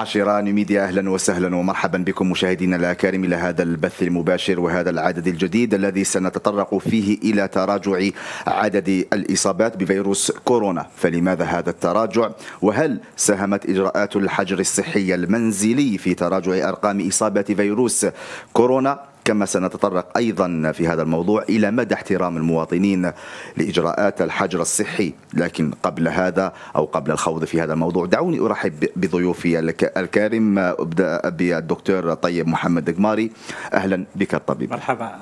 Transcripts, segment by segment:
العشيران ميديا أهلا وسهلا ومرحبا بكم مشاهدينا الأكارم إلى هذا البث المباشر وهذا العدد الجديد الذي سنتطرق فيه إلى تراجع عدد الإصابات بفيروس كورونا، فلماذا هذا التراجع؟ وهل ساهمت إجراءات الحجر الصحي المنزلي في تراجع أرقام إصابة فيروس كورونا؟ كما سنتطرق أيضا في هذا الموضوع إلى مدى احترام المواطنين لإجراءات الحجر الصحي، لكن قبل هذا أو قبل الخوض في هذا الموضوع دعوني أرحب بضيوفي الكارم أبدأ بالدكتور طيب محمد قماري أهلا بك الطبيب. مرحبا.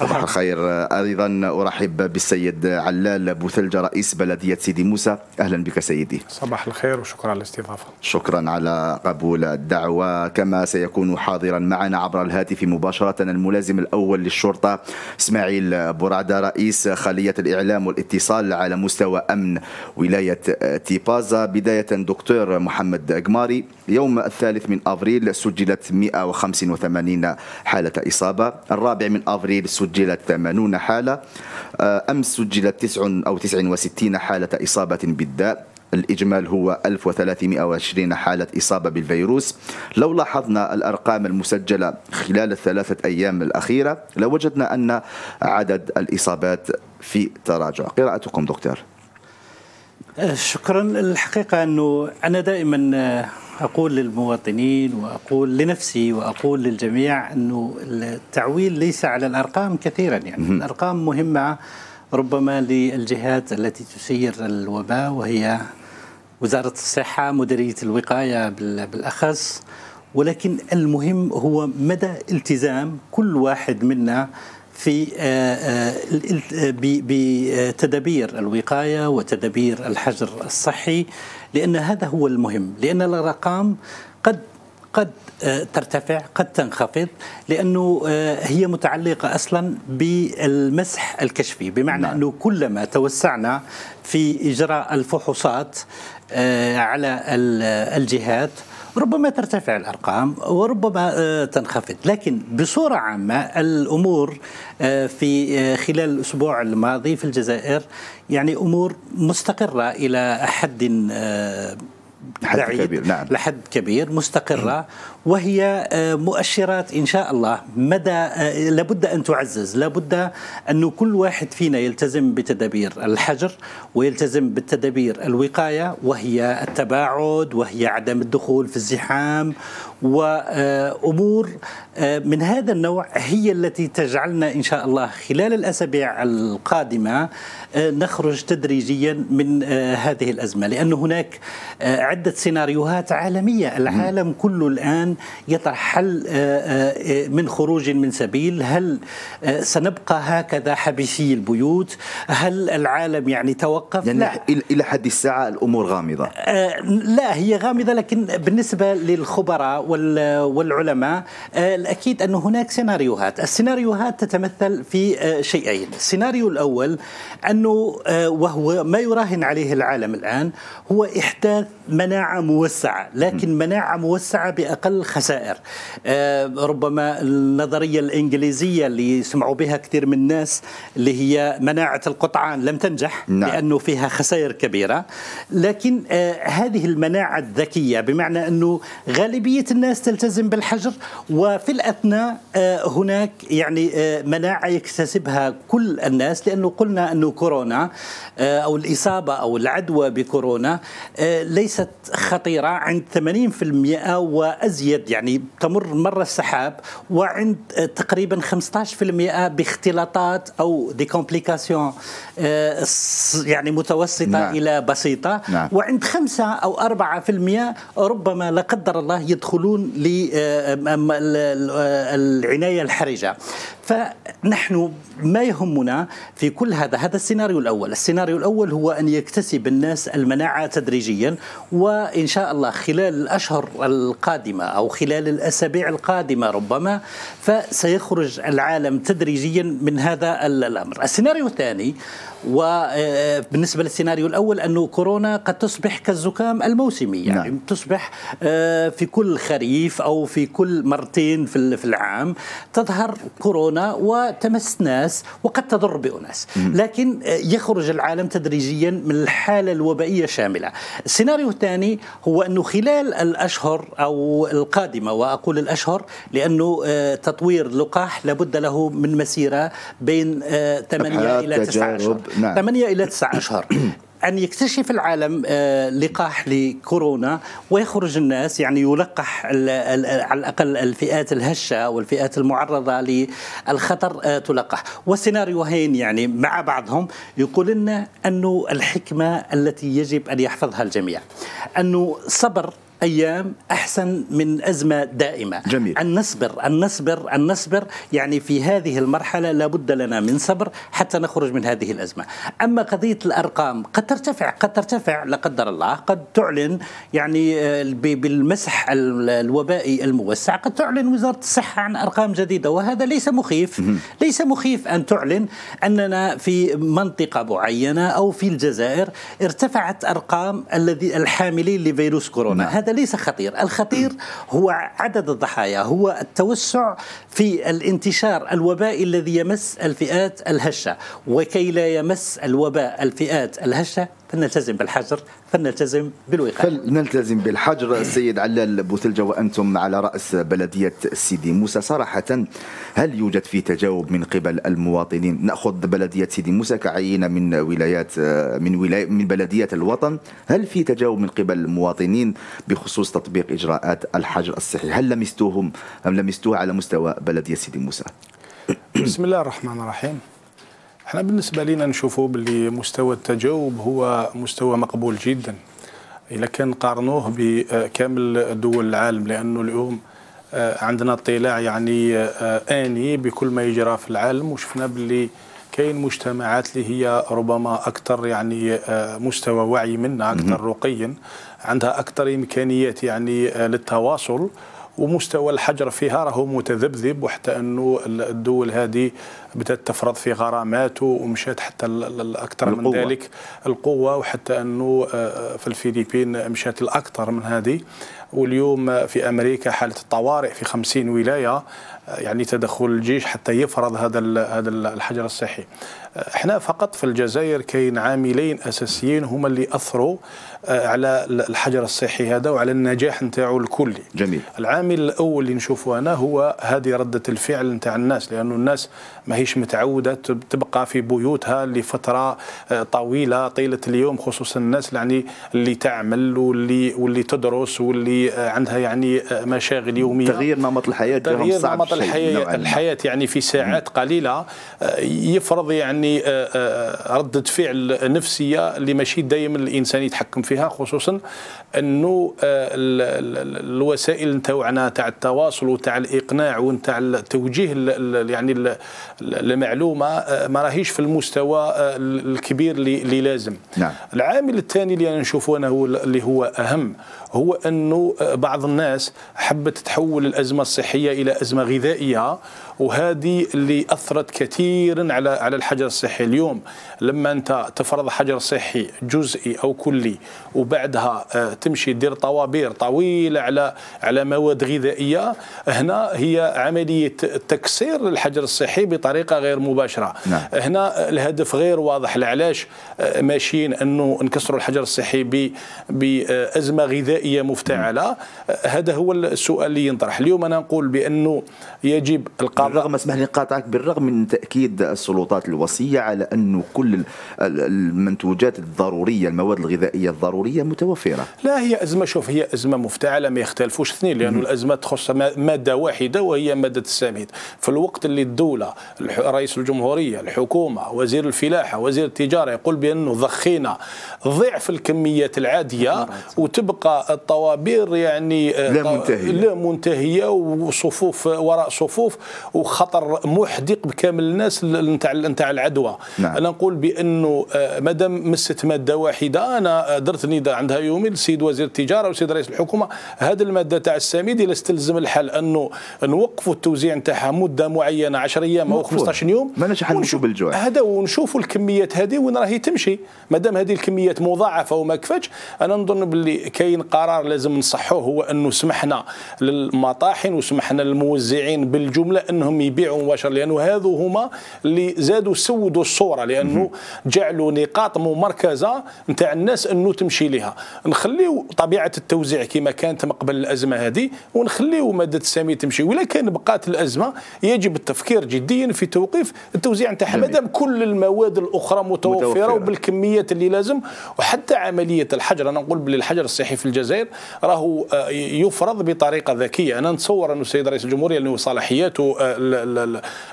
صباح الخير. أيضا أرحب بالسيد علال بوثلجه رئيس بلدية سيدي موسى. أهلا بك سيدي. صباح الخير وشكرا على الاستضافة. شكرا على قبول الدعوة. كما سيكون حاضرا معنا عبر الهاتف مباشرة الملازم الأول للشرطة إسماعيل بورعده رئيس خلية الإعلام والاتصال على مستوى أمن ولاية تيبازا بداية دكتور محمد قماري يوم الثالث من أفريل سجلت 185 حالة إصابة. الرابع من أفريل سجلت سجلت 80 حالة أمس سجلت 9 أو 69 حالة إصابة بالداء. الإجمال هو 1320 حالة إصابة بالفيروس. لو لاحظنا الأرقام المسجلة خلال الثلاثة أيام الأخيرة لوجدنا أن عدد الإصابات في تراجع. قراءتكم دكتور. شكرا. الحقيقة أنه أنا دائما أقول للمواطنين وأقول لنفسي وأقول للجميع أنه التعويل ليس على الأرقام كثيرا يعني. الأرقام مهمة ربما للجهات التي تسير الوباء وهي وزارة الصحة مديرية الوقاية بالأخص. ولكن المهم هو مدى التزام كل واحد منا في بتدابير الوقاية وتدابير الحجر الصحي لأن هذا هو المهم لأن الأرقام قد قد ترتفع قد تنخفض لأنه هي متعلقة أصلا بالمسح الكشفي بمعنى نعم. أنه كلما توسعنا في إجراء الفحوصات على الجهات ربما ترتفع الأرقام وربما تنخفض. لكن بصورة عامة الأمور في خلال الأسبوع الماضي في الجزائر يعني أمور مستقرة إلى حد حد كبير نعم. لحد كبير مستقرة. وهي مؤشرات إن شاء الله. مدى لابد أن تعزز. لابد أن كل واحد فينا يلتزم بتدابير الحجر ويلتزم بالتدابير الوقاية وهي التباعد وهي عدم الدخول في الزحام وأمور من هذا النوع هي التي تجعلنا إن شاء الله خلال الأسابيع القادمة نخرج تدريجيا من هذه الأزمة. لأن هناك عدة سيناريوهات عالمية. العالم كله الآن يطرح حل من خروج من سبيل. هل سنبقى هكذا حبسي البيوت؟ هل العالم يعني توقف؟ يعني لا. إلى حد الساعة الأمور غامضة. لا هي غامضة لكن بالنسبة للخبراء والعلماء الأكيد أن هناك سيناريوهات. السيناريوهات تتمثل في شيئين. السيناريو الأول أنه وهو ما يراهن عليه العالم الآن هو إحداث مناعة موسعة لكن مناعة موسعة بأقل خسائر ربما النظرية الإنجليزية اللي سمعوا بها كثير من الناس اللي هي مناعة القطعان لم تنجح نعم. لأنه فيها خسائر كبيرة لكن هذه المناعة الذكية بمعنى أنه غالبية الناس تلتزم بالحجر وفي الأثناء هناك يعني مناعة يكتسبها كل الناس لأنه قلنا أنه كورونا أو الإصابة أو العدوى بكورونا ليست خطيرة عند 80% وأزيد يعني تمر مر السحاب وعند تقريبا 15% باختلاطات أو دي كومبليكاسيون يعني متوسطة نعم. إلى بسيطة نعم. وعند 5 أو 4% ربما لا قدر الله يدخلون للعناية الحرجة فنحن ما يهمنا في كل هذا هذا السيناريو الأول السيناريو الأول هو أن يكتسب الناس المناعة تدريجيا وإن شاء الله خلال الأشهر القادمة أو خلال الأسابيع القادمة ربما فسيخرج العالم تدريجيا من هذا الأمر. السيناريو الثاني وبالنسبة للسيناريو الأول أنه كورونا قد تصبح كالزكام الموسمي. يعني نعم. تصبح في كل الخريف أو في كل مرتين في العام تظهر كورونا وتمس ناس وقد تضر باناس لكن يخرج العالم تدريجيا من الحالة الوبائية شاملة. السيناريو الثاني هو أنه خلال الأشهر أو القادمة وأقول الأشهر لأنه آه، تطوير لقاح لابد له من مسيرة بين 8 آه، إلى 9 أشهر. 8 إلى 9 أشهر. أن يكتشف العالم آه، لقاح لكورونا ويخرج الناس يعني يلقح على الأقل الفئات الهشة والفئات المعرضة للخطر تلقح. والسيناريوهين يعني مع بعضهم يقول لنا أنه الحكمة التي يجب أن يحفظها الجميع. أنه صبر أيام أحسن من أزمة دائمة. جميل. أن نصبر أن نصبر أن نصبر. يعني في هذه المرحلة لابد لنا من صبر حتى نخرج من هذه الأزمة. أما قضية الأرقام قد ترتفع قد ترتفع لا قدر الله. قد تعلن يعني آه، بالمسح الوبائي الموسع. قد تعلن وزارة الصحة عن أرقام جديدة. وهذا ليس مخيف. ليس مخيف أن تعلن أننا في منطقة معينة أو في الجزائر ارتفعت أرقام الذي الحاملين لفيروس كورونا. نعم. هذا ليس خطير. الخطير هو عدد الضحايا هو التوسع في الانتشار الوبائي الذي يمس الفئات الهشة. وكي لا يمس الوباء الفئات الهشة فلنلتزم بالحجر فلنلتزم بالوقاية. فلنلتزم بالحجر. السيد علال بوثلجة وأنتم على رأس بلدية سيدي موسى. صراحة هل يوجد في تجاوب من قبل المواطنين؟ نأخذ بلدية سيدي موسى كعينة من ولايات من ولاية من بلدية الوطن. هل في تجاوب من قبل المواطنين بخصوص تطبيق إجراءات الحجر الصحي؟ هل لمستوهم أم لمستوه على مستوى بلدية سيدي موسى؟ بسم الله الرحمن الرحيم. إحنا بالنسبة لنا نشوفوا باللي مستوى التجاوب هو مستوى مقبول جدا. اذا كان نقارنوه بكامل دول العالم لأنه اليوم آه، عندنا اطلاع يعني آه، آني بكل ما يجرى في العالم وشفنا باللي كاين مجتمعات اللي هي ربما أكثر يعني آه، مستوى وعي منا أكثر رقيا عندها أكثر إمكانيات يعني للتواصل. ومستوى الحجر فيها راهو متذبذب وحتى أنه الدول هذه بدأت تفرض في غرامات ومشات حتى الاكثر من ذلك. القوة وحتى أنه آه، في الفلبين مشات الأكثر من هذه. واليوم في أمريكا حالة الطوارئ في 50 ولاية يعني تدخل الجيش حتى يفرض هذا هذا الحجر الصحي. إحنا فقط في الجزائر كاين عاملين أساسيين هما اللي أثروا آه، على الحجر الصحي هذا وعلى النجاح نتاعو الكلي جميل. العامل الأول اللي نشوفه أنا هو هذه ردة الفعل نتاع الناس لأنه الناس ما هيش متعوده تبقى في بيوتها لفترة آه، طويلة طيلة اليوم خصوصا الناس يعني اللي تعمل واللي واللي تدرس واللي آه، عندها يعني مشاغل يومية. تغيير نمط الحياة تغيير نمط الحياة الحياة يعني في ساعات قليلة يفرض يعني ردة فعل نفسية اللي ماشي دائما الإنسان يتحكم فيها خصوصا أنه آه، الوسائل نتاعنا تاع التواصل وتاع الإقناع ونتاع التوجيه يعني المعلومه آه، ما راهيش في المستوى آه، الكبير اللي لازم نعم. العامل الثاني اللي أنا نشوفه أنا هو اللي هو أهم هو أنه بعض الناس حبت تحول الأزمة الصحية إلى أزمة غذائية وهذه اللي أثرت كثيرا على على الحجر الصحي. اليوم لما أنت تفرض حجر صحي جزئي أو كلي وبعدها آه، تمشي دير طوابير طويلة على على مواد غذائية هنا هي عملية تكسير الحجر الصحي بطريقة غير مباشرة. نعم. هنا الهدف غير واضح. لعلاش؟ آه، ماشيين أنه نكسروا الحجر الصحي بأزمة غذائيه مفتعلة. نعم. هذا هو السؤال اللي ينطرح. اليوم أنا نقول بأنه يجب القضاء بالرغم اسمح لي نقاطعك بالرغم من تأكيد السلطات الوصية على انه كل المنتوجات الضرورية المواد الغذائية الضرورية متوفرة. لا هي أزمة. شوف هي أزمة مفتعلة ما يختلفوش اثنين لأنه الأزمة تخص مادة واحدة وهي مادة السميد. في الوقت اللي الدولة رئيس الجمهورية الحكومة وزير الفلاحة وزير التجارة يقول بأنه ضخينا ضعف الكميات العادية وتبقى الطوابير يعني لا منتهية. لا منتهية وصفوف وراء صفوف وخطر محدق بكامل الناس نتاع نتاع العدوى. نعم. أنا نقول بأنه آه، مادام مست مادة واحدة أنا درت نداء عندها يومي للسيد وزير التجارة والسيد رئيس الحكومة. هذه المادة تاع السميد إلا استلزم الحل أنه نوقفوا التوزيع نتاعها مدة معينة 10 أيام أو 15 يوم. ما نحل بالجوع. هذا ونشوفوا الكميات هذه وين راهي تمشي. ما دام هذه الكميات مضاعفة وما كفاتش أنا نظن باللي كاين قرار لازم نصح نصحوه هو أنه سمحنا للمطاحن وسمحنا للموزعين بالجملة أنهم يبيعوا مباشرة لأنه هذو هما اللي زادوا سودوا الصورة لأنه جعلوا نقاط ممركزة نتاع الناس أنه تمشي لها نخليو طبيعة التوزيع كما كانت قبل الأزمة هذه ونخليو مادة السامي تمشي. ولكن بقات الأزمة يجب التفكير جديا في توقيف التوزيع نتاعها. مادام كل المواد الأخرى متوفرة, متوفرة. وبالكميات اللي لازم وحتى عملية الحجر أنا نقول باللي الحجر الصحي في الجزائر راهو آه، يفرض بطريقة ذكية. أنا نتصور أنه السيد رئيس الجمهورية لأنه صلاحياته آه،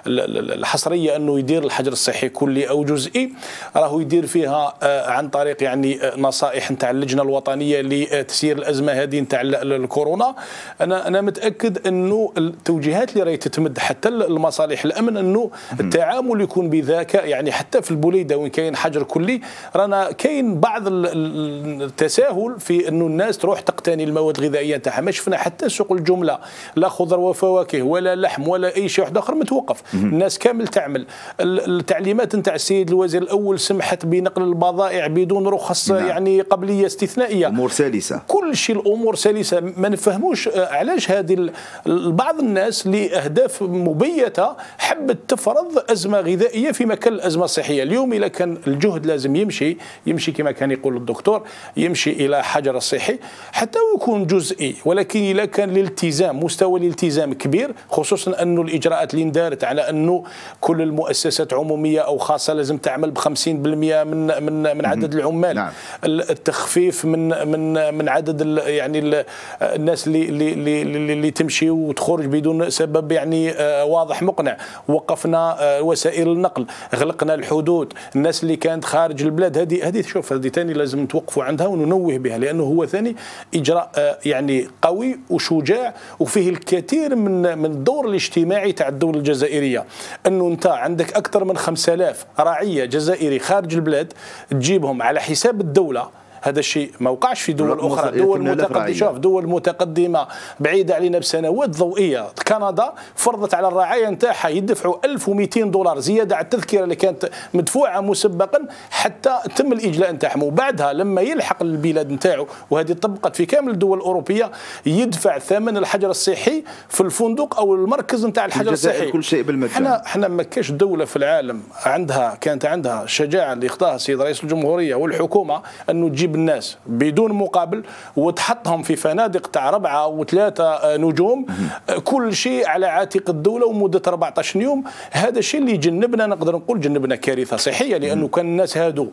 الحصرية أنه يدير الحجر الصحي كلي أو جزئي راهو يدير فيها آه، عن طريق يعني نصائح نتاع اللجنة الوطنية لتسيير الأزمة هذه نتاع الكورونا. أنا أنا متأكد أنه التوجيهات اللي راهي تتمد حتى المصالح الأمن أنه التعامل يكون بذكاء يعني حتى في البوليدة وين كاين حجر كلي رانا كاين بعض التساهل في أنه الناس تروح تقتني المواد الغذائية نتاعها. ما شفنا حتى سوق الجملة لا خضر وفواكه ولا لحم ولا أي شيء واحد آخر متوقف. الناس كامل تعمل. التعليمات نتاع السيد الوزير الأول سمحت بنقل البضائع بدون رخص نعم. يعني قبلية استثنائية. أمور سلسة. كل شيء الأمور سلسة. ما نفهموش آه، علاش هذه بعض الناس لأهداف مبيتة حبت تفرض أزمة غذائية في مكان الأزمة الصحية. اليوم اذا كان الجهد لازم يمشي يمشي كما كان يقول الدكتور يمشي إلى حجر الصحي. حتى يكون جزئي ولكن اذا كان الالتزام مستوى الالتزام كبير خصوصا انه الإجراءات اللي اندارت على انه كل المؤسسات عمومية أو خاصة لازم تعمل ب 50% من من من عدد العمال. نعم. التخفيف من من من عدد يعني الناس اللي اللي اللي, اللي تمشي وتخرج بدون سبب يعني آه، واضح مقنع. وقفنا آه، وسائل النقل غلقنا الحدود. الناس اللي كانت خارج البلاد هذه هذه شوف هذه ثاني لازم نتوقفوا عندها وننوه بها لأنه هو ثاني إجراء آه، يعني قوي وشجاع وفيه الكثير من من الدور الاجتماعي تاع الدولة الجزائرية. إنه أنت عندك أكثر من 5000 راعية جزائري خارج البلاد تجيبهم على حساب الدولة هذا الشيء ما وقعش في دول أخرى دول متقدمة. شوف دول متقدمة بعيدة علينا بسنوات ضوئيه كندا فرضت على الرعايه نتاعها يدفعوا 1200 دولار زيادة على التذكرة اللي كانت مدفوعة مسبقا حتى تم الإجلاء نتاعهم. وبعدها لما يلحق البلاد نتاعو وهذه طبقت في كامل الدول الأوروبية يدفع ثمن الحجر الصحي في الفندق أو المركز نتاع الحجر الصحي. كل شيء بالمجان إحنا إحنا ما كاش دولة في العالم عندها كانت عندها الشجاعه اللي اختارها السيد رئيس الجمهورية والحكومة انه تجيب تجيب الناس بدون مقابل وتحطهم في فنادق تاع ربعة وثلاثه آه، نجوم. آه، كل شيء على عاتق الدولة ومدة 14 يوم. هذا الشيء اللي جنبنا نقدر نقول جنبنا كارثة صحية لأنه كان الناس هادو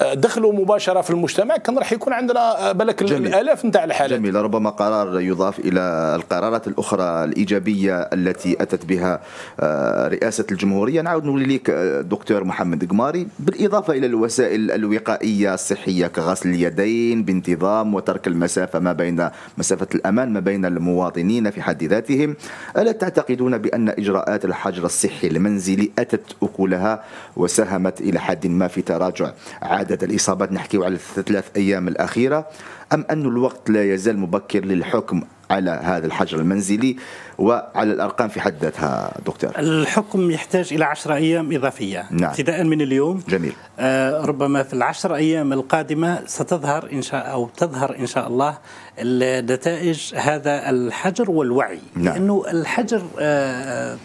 آه، دخلوا مباشرة في المجتمع كان راح يكون عندنا بالك الآلاف نتاع الحالات. جميل. ربما قرار يضاف إلى القرارات الأخرى الإيجابية التي أتت بها رئاسة الجمهورية. نعود نقول لك دكتور محمد قماري بالإضافة إلى الوسائل الوقائية الصحية كغسل اليد اليدين بانتظام وترك المسافة ما بين مسافة الأمان ما بين المواطنين في حد ذاتهم. ألا تعتقدون بأن إجراءات الحجر الصحي المنزلي أتت أكلها وساهمت إلى حد ما في تراجع عدد الإصابات؟ نحكي على الثلاث أيام الأخيرة. أم أن الوقت لا يزال مبكر للحكم على هذا الحجر المنزلي وعلى الأرقام في حد ذاتها دكتور؟ الحكم يحتاج إلى عشر أيام إضافية. نعم. ابتداء من اليوم. جميل. آه ربما في العشر أيام القادمة ستظهر إن شاء أو تظهر إن شاء الله نتائج هذا الحجر والوعي. نعم. لأنه الحجر آه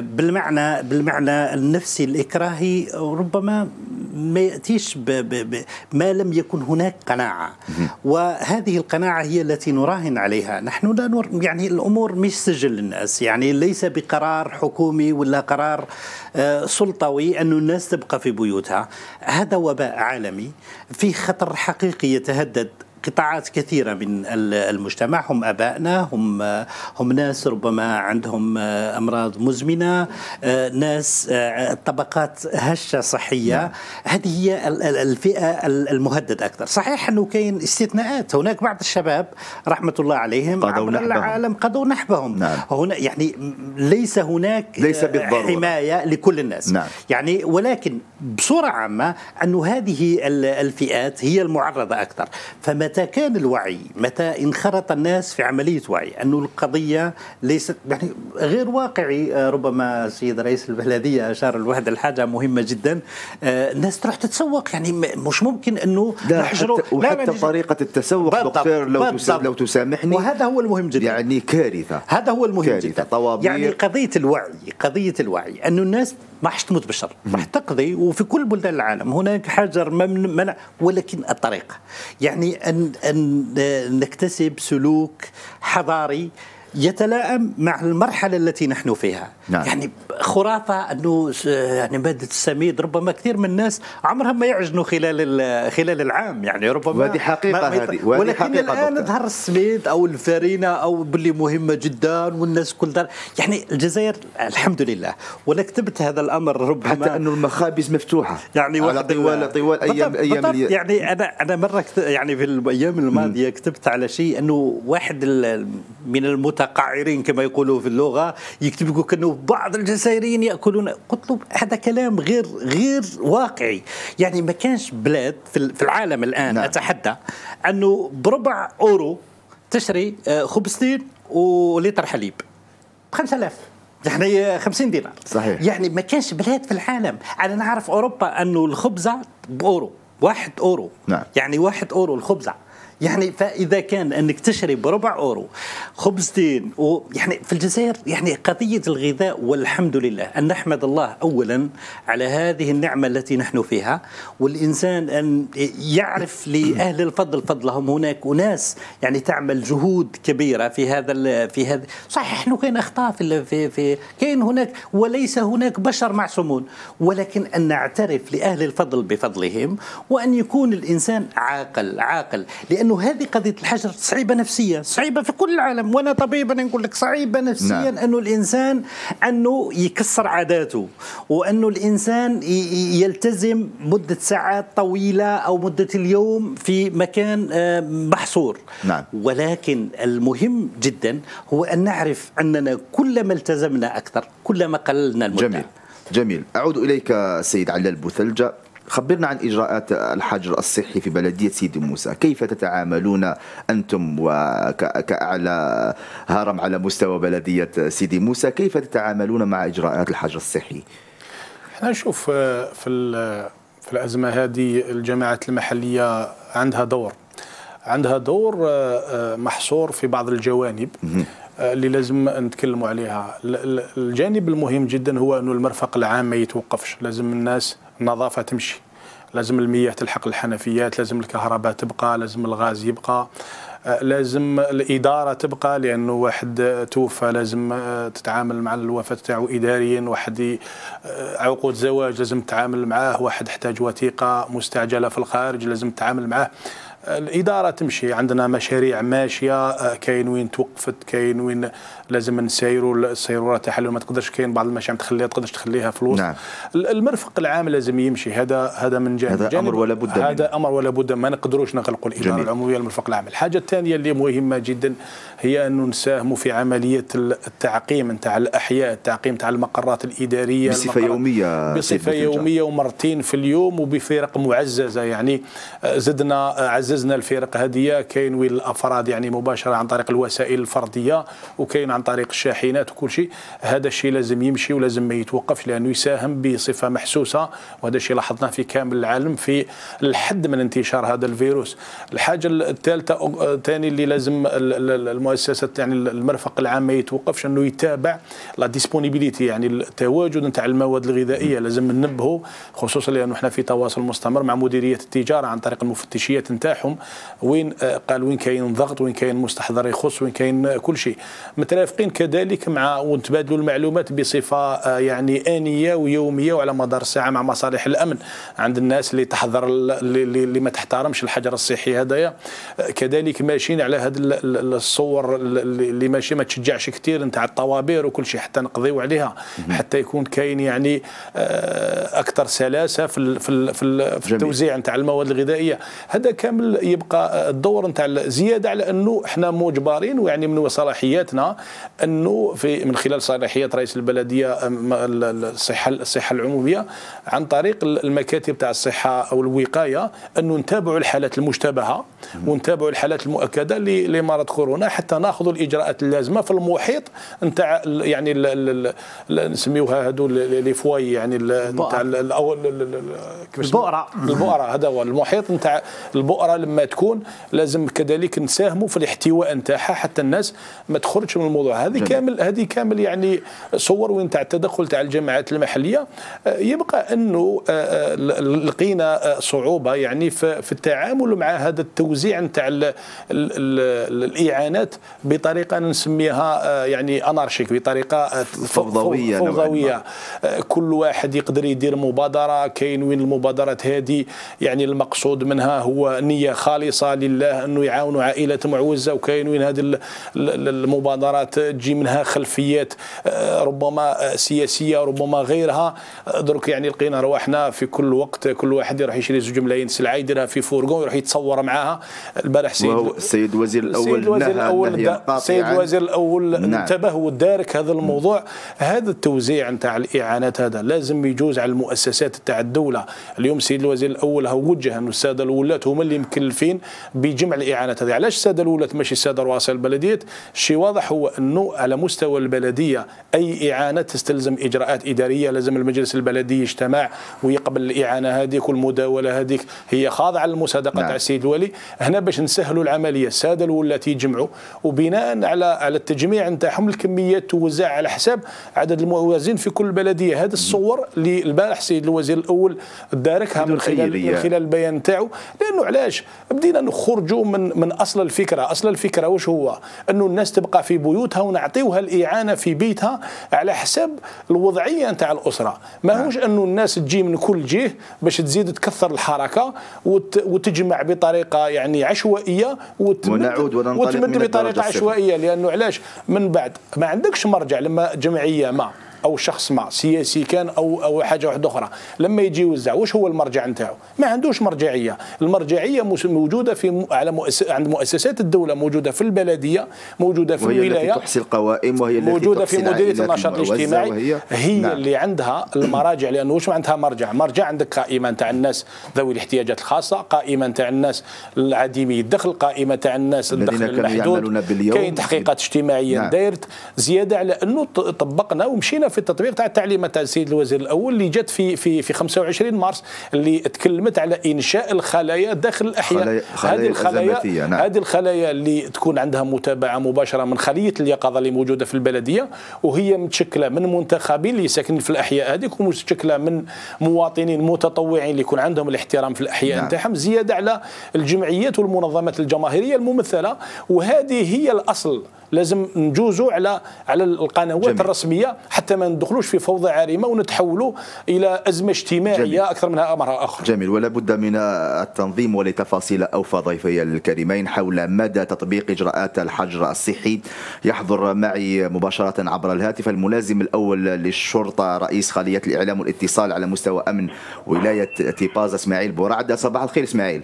بالمعنى بالمعنى النفسي الإكراهي ربما ما يأتيش ب ب ما لم يكن هناك قناعة. وهذه القناعة هي التي نراهن عليها. نحن لا نور يعني الأمور مش سجل للناس. يعني ليس بقرار حكومي ولا قرار آه، سلطوي أن الناس تبقى في بيوتها. هذا وباء عالمي في خطر حقيقي يتهدد. قطاعات كثيرة من المجتمع هم آبائنا هم هم ناس ربما عندهم أمراض مزمنة ناس طبقات هشة صحية نعم. هذه هي الفئة المهددة أكثر صحيح أنه كاين استثناءات هناك بعض الشباب رحمة الله عليهم قضوا نحبهم العالم قضوا نحبهم نعم. هنا يعني ليس هناك ليس بالضرورة. حماية لكل الناس نعم. يعني ولكن بصورة عامة انه هذه الفئات هي المعرضة أكثر فمتى متى كان الوعي؟ متى انخرط الناس في عملية وعي؟ أنه القضية ليست يعني غير واقعي آه، ربما السيد رئيس البلدية أشار لواحد الحاجة مهمة جدا. آه، الناس تروح تتسوق يعني مش ممكن أنه لا حتى وحتى لا طريقة التسوق دكتور لو لو تسامحني. وهذا هو المهم جدا. يعني كارثة. هذا هو المهم كارثة جدا. طوابير. يعني قضية الوعي قضية الوعي أنه الناس ما حش تموت بالشر راح تقضي وفي كل بلدان العالم هناك حجر منع ولكن الطريقة. يعني أن, أن نكتسب سلوك حضاري يتلائم مع المرحلة التي نحن فيها. نعم. يعني خرافة أنه يعني مادة السميد ربما كثير من الناس عمرهم ما يعجنوا خلال خلال العام. يعني ربما وهذه حقيقة هذه ولكن حقيقة الآن ظهر السميد أو الفارينة أو باللي مهمة جدا والناس كل دار. يعني الجزائر الحمد لله ولا كتبت هذا الأمر ربما حتى أنه المخابز مفتوحة. يعني على طوال طوال أيام أيام يعني أنا أنا مرة يعني في الأيام الماضية كتبت على شيء أنه واحد من المتقعرين كما يقولوا في اللغة. يكتب يقول أنه بعض الجزائريين يأكلون قلت له هذا كلام غير غير واقعي. يعني ما كانش بلاد في العالم الآن. نعم. أتحدى أنه بربع أورو تشتري آه، خبزتين ولتر حليب. ب 5000 يعني 50 دينار. صحيح. يعني ما كانش بلاد في العالم. أنا نعرف أوروبا أنه الخبزة بأورو. واحد أورو. نعم. يعني واحد أورو الخبزة. يعني فإذا كان أنك تشتري بربع أورو خبزتين ويعني في الجزائر يعني قضية الغذاء والحمد لله أن نحمد الله اولا على هذه النعمة التي نحن فيها والإنسان أن يعرف لأهل الفضل فضلهم هناك أناس يعني تعمل جهود كبيرة في هذا في هذا صحيح انه كاين أخطاء في في, في كاين هناك وليس هناك بشر معصومون ولكن أن نعترف لأهل الفضل بفضلهم وأن يكون الإنسان عاقل عاقل لأن لأنه هذه قضية الحجر صعيبة نفسيا صعيبة في كل العالم. وأنا طبيب أنا نقول لك صعيبة نفسيا نعم. أنه الإنسان أنه يكسر عاداته وأنه الإنسان يلتزم مدة ساعات طويلة أو مدة اليوم في مكان آه، محصور. نعم. ولكن المهم جدا هو أن نعرف أننا كلما التزمنا أكثر كلما قللنا المدة. جميل. جميل. أعود إليك سيد علال بوثلجة. خبرنا عن إجراءات الحجر الصحي في بلدية سيدي موسى. كيف تتعاملون أنتم وكأعلى هرم على مستوى بلدية سيدي موسى؟ كيف تتعاملون مع إجراءات الحجر الصحي؟ إحنا نشوف آه، في في الأزمة هذه الجماعات المحلية عندها دور. عندها دور آه، آه، محصور في بعض الجوانب اللي لازم نتكلموا عليها. الجانب المهم جدا هو أنه المرفق العام ما يتوقفش. لازم الناس النظافه تمشي. لازم المياه تلحق الحنفيات لازم الكهرباء تبقى لازم الغاز يبقى آه، لازم الإدارة تبقى لأنه واحد توفى لازم آه، تتعامل مع الوفاة تاعو اداريا واحد آه، عقود زواج لازم تتعامل معاه واحد احتاج وثيقة مستعجلة في الخارج لازم تتعامل معاه. الإدارة تمشي عندنا مشاريع ماشية كاين وين توقفت كاين وين لازم نسيروا السيروره تاعها ما تقدرش كاين بعض المشاريع تخليها تقدرش تخليها في الوسط نعم. المرفق العام لازم يمشي. هذا هذا من جانب هذا أمر ولا بد هذا أمر ولا بد ما نقدروش نغلقوا الإدارة العمومية للمرفق العام. الحاجة الثانية اللي مهمة جدا هي انه نساهموا في عملية التعقيم نتاع الأحياء التعقيم نتاع المقرات الإدارية. بصفة يومية بصفة يومية ومرتين في اليوم وبفرق معززة. يعني آه، زدنا آه، عززنا الفرق هذه كاين وين الافراد يعني مباشرة عن طريق الوسائل الفردية وكاين عن طريق الشاحنات وكل شيء هذا الشيء لازم يمشي ولازم ما يتوقفش لأنه يساهم بصفة محسوسة وهذا الشيء لاحظناه في كامل العالم في الحد من انتشار هذا الفيروس. الحاجة الثالثة ثاني اللي لازم المؤسسات يعني المرفق العام ما يتوقفش إنه يتابع la disponibilité يعني التواجد نتاع المواد الغذائية لازم ننبهوا خصوصا لأنه إحنا في تواصل مستمر مع مديرية التجارة عن طريق المفتشيات نتاعهم وين آه، قال وين كاين ضغط وين كاين مستحضر يخص وين كاين كل شيء. مترافقين كذلك مع ونتبادلوا المعلومات بصفة آه، يعني آنية ويومية وعلى مدار الساعة مع مصالح الأمن عند الناس اللي تحضر اللي ما تحترمش الحجر الصحي هذايا. آه، كذلك ماشيين على هذه الصور اللي ماشي ما تشجعش كثير نتاع الطوابير وكل شيء حتى نقضيو عليها. حتى يكون كاين يعني أكثر سلاسة في في, في التوزيع نتاع المواد الغذائية. هذا كامل يبقى الدور نتاع زيادة على أنه إحنا مجبرين ويعني من صلاحياتنا أنه في من خلال صلاحيات رئيس البلدية الصحة الصحة العمومية عن طريق المكاتب تاع الصحة أو الوقاية أنه نتابعوا الحالات المشتبهة ونتابعوا الحالات المؤكدة لمرض كورونا حتى ناخذوا الإجراءات اللازمة في المحيط نتاع يعني نسميوها هذو لي فواي يعني نتاع البؤرة. البؤرة هذا هو المحيط نتاع البؤرة لما تكون لازم كذلك نساهموا في الاحتواء نتاعها حتى الناس ما تخرجش من الموضوع هذه كامل هذه كامل يعني صور وين تاع التدخل تاع الجماعات المحلية. يبقى أنه لقينا صعوبة يعني في التعامل مع هذا التوزيع نتاع الإعانات بطريقة نسميها يعني انارشيك بطريقة فوضوية فوضوية. كل واحد يقدر يدير مبادرة كاين وين المبادرات هذه. يعني المقصود منها هو نية خالصة لله أنه يعاونوا عائلة معوزة وكاين وين هذه المبادرات تجي منها خلفيات ربما سياسية ربما غيرها. درك يعني لقينا رواحنا في كل وقت كل واحد يروح يشري زوج ملايين سلعة يديرها في فورغون يروح يتصور معاها. البارح سيد السيد الوزير الأول السيد الوزير الأول السيد الوزير الأول نعم. انتبه ودارك هذا الموضوع. هذا التوزيع نتاع الإعانات هذا لازم يجوز على المؤسسات تاع الدولة. اليوم السيد الوزير الأول هو وجه أنه السادة الولاة هما اللي مكلفين بجمع الإعانات هذه. علاش السادة الولاة ماشي السادة رؤساء البلديات؟ الشيء واضح هو أنه على مستوى البلدية أي إعانة تستلزم إجراءات إدارية؟ لازم المجلس البلدي يجتمع ويقبل الإعانة هذيك والمداوله هذيك هي خاضعة للمصادقة نعم. تاع السيد الولي هنا باش نسهلوا العملية السادة الولاة يجمعوا وبناء على على التجميع نتاعهم الكميات توزع على حساب عدد الموازين في كل بلدية. هذه الصور اللي البارح السيد الوزير الأول داركها من خلال من خلال البيان نتاعو لأنه علاش؟ بدينا نخرجوا من من أصل الفكرة. أصل الفكرة واش هو؟ أنه الناس تبقى في بيوتها ونعطيوها الإعانة في بيتها على حساب الوضعية نتاع الأسرة. ماهوش أنه الناس تجي من كل جهة باش تزيد تكثر الحركة وتجمع بطريقة يعني عشوائية وتمد وتمد بطريقة عشوائية. لأنه علاش؟ من بعد ما عندكش مرجع لما جمعية ما أو شخص ما سياسي كان أو أو حاجة واحدة أخرى. لما يجي يوزع واش هو المرجع نتاعو؟ ما عندوش مرجعية. المرجعية موجودة في على مؤسس عند مؤسسات الدولة موجودة في البلدية موجودة في وهي الولايه التي تحصي القوائم وهي التي موجودة في مديريه النشاط الاجتماعي. وهي هي نعم. اللي عندها المراجع لأنه واش عندها مرجع؟ مرجع عندك قائمة نتاع الناس ذوي الاحتياجات الخاصة قائمة نتاع الناس العديمي الدخل قائمة تاع الناس الدخل المحدود. كاين تحقيقات اجتماعية نعم. دايرت زيادة على انه طبقنا ومشينا في التطبيق تاع التعليمات تاع السيد الوزير الأول اللي جات في في في 25 مارس اللي تكلمت على إنشاء الخلايا داخل الأحياء هذه الخلايا نعم. هذه الخلايا اللي تكون عندها متابعة مباشرة من خلية اليقظة اللي موجودة في البلدية وهي متشكلة من منتخبين اللي ساكنين في الأحياء هذيك ومتشكلة من مواطنين متطوعين اللي يكون عندهم الاحترام في الأحياء نعم. نتاعهم زيادة على الجمعيات والمنظمات الجماهيرية الممثلة وهذه هي الأصل لازم نجوزوا على على القنوات جميل. الرسمية حتى ما ندخلوش في فوضى عارمة ونتحولوا إلى أزمة اجتماعية جميل. أكثر منها أمر آخر. جميل ولا بد من التنظيم ولتفاصيل اوفى ضيفي الكريمين حول مدى تطبيق إجراءات الحجر الصحي يحضر معي مباشرة عبر الهاتف الملازم الأول للشرطة رئيس خلية الإعلام والاتصال على مستوى أمن ولاية تيباز إسماعيل بورعده صباح الخير إسماعيل.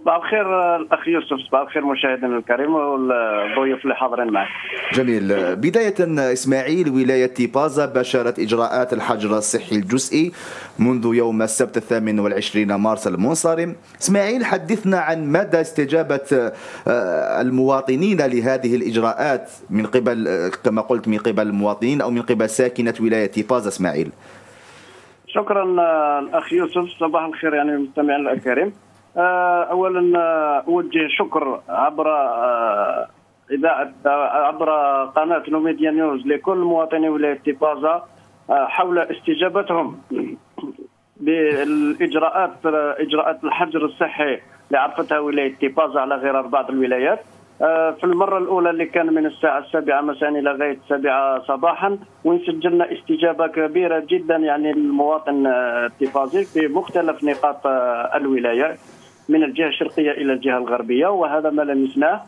صباح الخير الأخ يوسف. صباح الخير مشاهدينا الكريم والضيوف اللي حاضرين معك. جميل. بداية إسماعيل ولاية تيبازا بشرت إجراءات الحجر الصحي الجزئي منذ يوم السبت الثامن والعشرين مارس المنصرم. إسماعيل حدثنا عن مدى استجابة آه، المواطنين لهذه الإجراءات من قبل آه، كما قلت من قبل المواطنين أو من قبل ساكنة ولاية تيبازا. إسماعيل. شكرا الأخ يوسف. صباح الخير يعني المستمعين الكريم. آه، اولا آه، أوجه شكر عبر آه، إذاعة عبر قناة نوميديا نيوز لكل مواطني ولاية تيبازا حول استجابتهم بالإجراءات إجراءات الحجر الصحي اللي عرفتها ولاية تيبازا على غرار بعض الولايات. في المرة الأولى اللي كان من الساعة السابعة مساء إلى غاية السابعة صباحا وين سجلنا استجابة كبيرة جدا يعني للمواطن التيفازي في مختلف نقاط الولاية. من الجهة الشرقية إلى الجهة الغربية وهذا ما لمسناه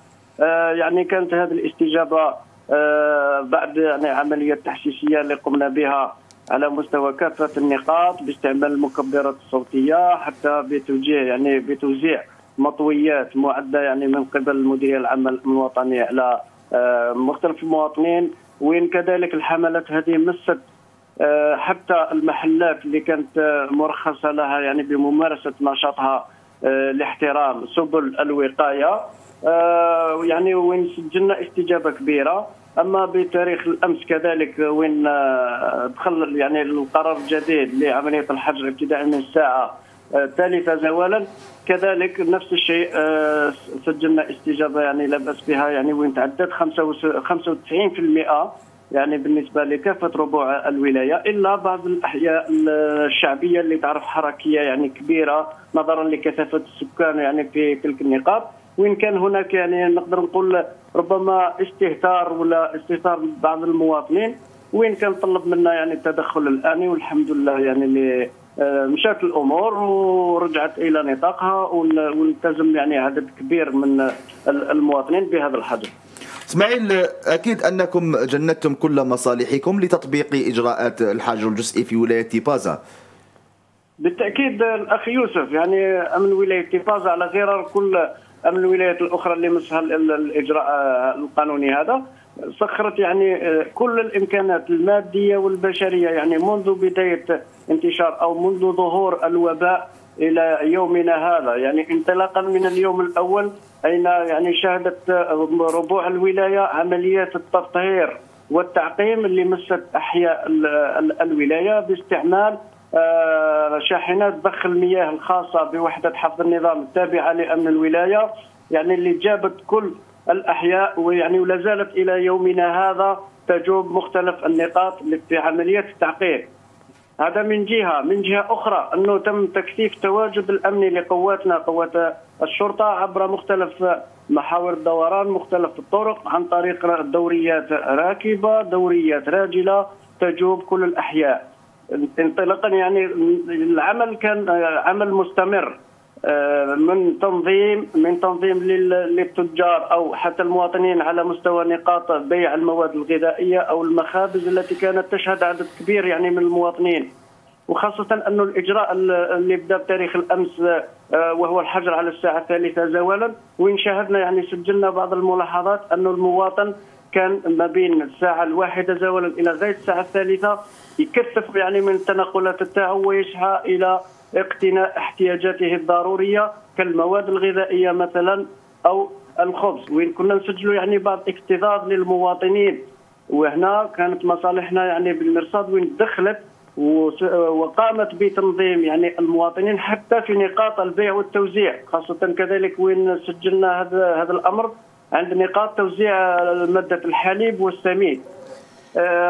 يعني كانت هذه الاستجابة آه، بعد يعني عملية تحسيسية اللي قمنا بها على مستوى كافة النقاط باستعمال المكبرات الصوتية حتى بتوجيه يعني بتوزيع مطويات معدة يعني من قبل المديريه العامه الوطنيه على آه، مختلف المواطنين. وين كذلك الحملات هذه مست آه، حتى المحلات اللي كانت مرخصة لها يعني بممارسة نشاطها لاحترام سبل الوقاية. يعني وين سجلنا استجابة كبيرة. أما بتاريخ الأمس كذلك وين دخل يعني القرار الجديد لعملية الحجر ابتداء من الساعة الثالثة زوالا. كذلك نفس الشيء آه، سجلنا استجابة يعني لا بأس بها. يعني وين تعدت 95% يعني بالنسبة لكافة ربوع الولاية إلا بعض الأحياء الشعبية اللي تعرف حركية يعني كبيرة نظرا لكثافة السكان يعني في تلك النقاط وين كان هناك يعني نقدر نقول ربما استهتار ولا استهتار بعض المواطنين وين كان طلب منا يعني التدخل الآني والحمد لله يعني اللي مشات الأمور ورجعت إلى نطاقها ونلتزم يعني عدد كبير من المواطنين بهذا الحجر. إسماعيل أكيد أنكم جندتم كل مصالحكم لتطبيق إجراءات الحجر الجزئي في ولاية تيبازا. بالتأكيد الأخ يوسف يعني أمن ولاية تيبازا على غرار كل أمن الولايات الأخرى اللي مسها الإجراء القانوني هذا سخرت يعني آه، كل الإمكانات المادية والبشرية يعني منذ بداية انتشار أو منذ ظهور الوباء إلى يومنا هذا. يعني انطلاقا من اليوم الأول أين يعني شهدت ربوع الولاية عمليات التطهير والتعقيم اللي مست أحياء الولاية باستعمال آه، شاحنات ضخ المياه الخاصة بوحدة حفظ النظام التابعة لأمن الولاية. يعني اللي جابت كل الأحياء ويعني ولا زالت إلى يومنا هذا تجوب مختلف النقاط في عمليه التعقيم. هذا من جهة، من جهة أخرى أنه تم تكثيف التواجد الامني لقواتنا قوات الشرطة عبر مختلف محاور الدوران، مختلف الطرق عن طريق دوريات راكبة، دوريات راجلة تجوب كل الأحياء. انطلاقا يعني العمل كان عمل مستمر من تنظيم من تنظيم للتجار أو حتى المواطنين على مستوى نقاط بيع المواد الغذائية أو المخابز التي كانت تشهد عدد كبير يعني من المواطنين. وخاصة أنه الإجراء اللي بدأ بتاريخ الأمس آه، وهو الحجر على الساعة الثالثة زوالا وإن شاهدنا يعني سجلنا بعض الملاحظات أنه المواطن كان ما بين الساعة الواحدة زوالا إلى غاية الساعة الثالثة يكثف يعني من التنقلات تاعو ويسعى إلى اقتناء احتياجاته الضرورية كالمواد الغذائية مثلا أو الخبز. وين كنا نسجلوا يعني بعض اكتظاظ للمواطنين. وهنا كانت مصالحنا يعني بالمرصاد وين دخلت وقامت بتنظيم يعني المواطنين حتى في نقاط البيع والتوزيع. خاصة كذلك وين سجلنا هذا هذا الأمر عند نقاط توزيع مادة الحليب والسميد.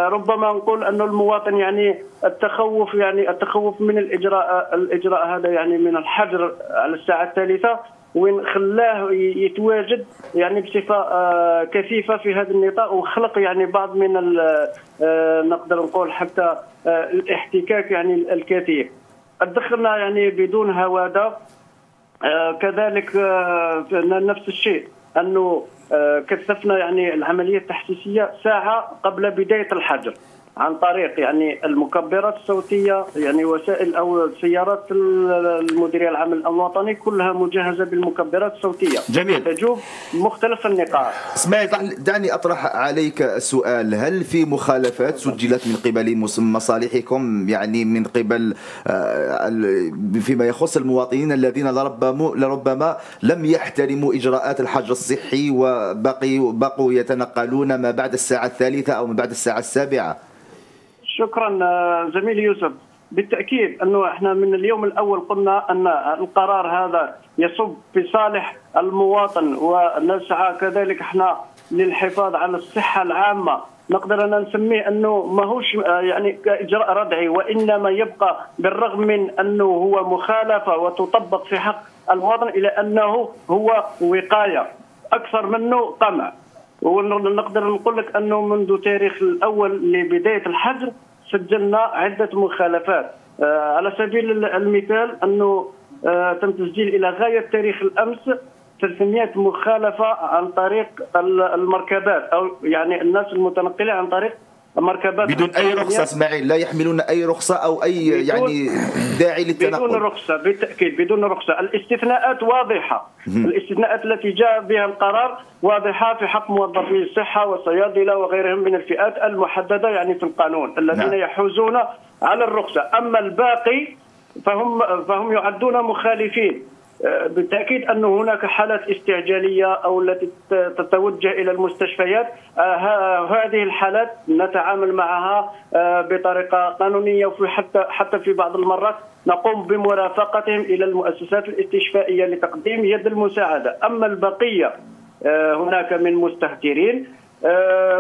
ربما نقول أن المواطن يعني التخوف يعني التخوف من الإجراء الإجراء هذا يعني من الحجر على الساعة الثالثة وين خلاه يتواجد يعني بصفة آه، كثيفة في هذا النطاق وخلق يعني بعض من آه، نقدر نقول حتى الاحتكاك يعني الكثير دخلنا يعني بدون هوادة كذلك نفس الشيء أنه آه، كثفنا يعني العملية التحسيسية ساعة قبل بداية الحجر. عن طريق يعني المكبرات الصوتية يعني وسائل أو سيارات المديرية العام الوطني كلها مجهزة بالمكبرات الصوتية. جميل. تجوب مختلف النقاط. اسماعيل دعني أطرح عليك سؤال. هل في مخالفات سجلت من قبل مصالحكم؟ يعني من قبل آه، فيما يخص المواطنين الذين لربما لم يحترموا إجراءات الحجر الصحي وبقي بقوا يتنقلون ما بعد الساعة الثالثة أو ما بعد الساعة السابعة؟ شكرا آه، زميل يوسف. بالتأكيد أنه إحنا من اليوم الأول قلنا أن القرار هذا يصب في صالح المواطن ونسعى كذلك إحنا للحفاظ على الصحة العامة. نقدر أن نسميه أنه ماهوش آه، يعني اجراء ردعي وإنما يبقى بالرغم من أنه هو مخالفة وتطبق في حق المواطن إلى أنه هو وقاية. أكثر منه قمع. ونقدر نقول لك أنه منذ تاريخ الأول لبداية الحجر سجلنا عدة مخالفات. آه، على سبيل المثال أنه آه، تم تسجيل إلى غاية تاريخ الأمس 300 مخالفة عن طريق المركبات أو يعني الناس المتنقلة عن طريق مركبات بدون أي رخصة اسماعيل لا يحملون أي رخصة أو أي يعني داعي للتنقل. بدون رخصة بالتأكيد بدون رخصة. الاستثناءات واضحة. الاستثناءات التي جاء بها القرار واضحة في حق موظفي الصحة والصيادلة وغيرهم من الفئات المحددة يعني في القانون الذين نعم. يحوزون على الرخصة. أما الباقي فهم فهم يعدون مخالفين. بالتأكيد أن هناك حالات استعجالية أو التي تتوجه إلى المستشفيات. آه، هذه الحالات نتعامل معها آه، بطريقة قانونية وفي حتى حتى في بعض المرات نقوم بمرافقتهم إلى المؤسسات الاستشفائية لتقديم يد المساعدة. أما البقية هناك من مستهترين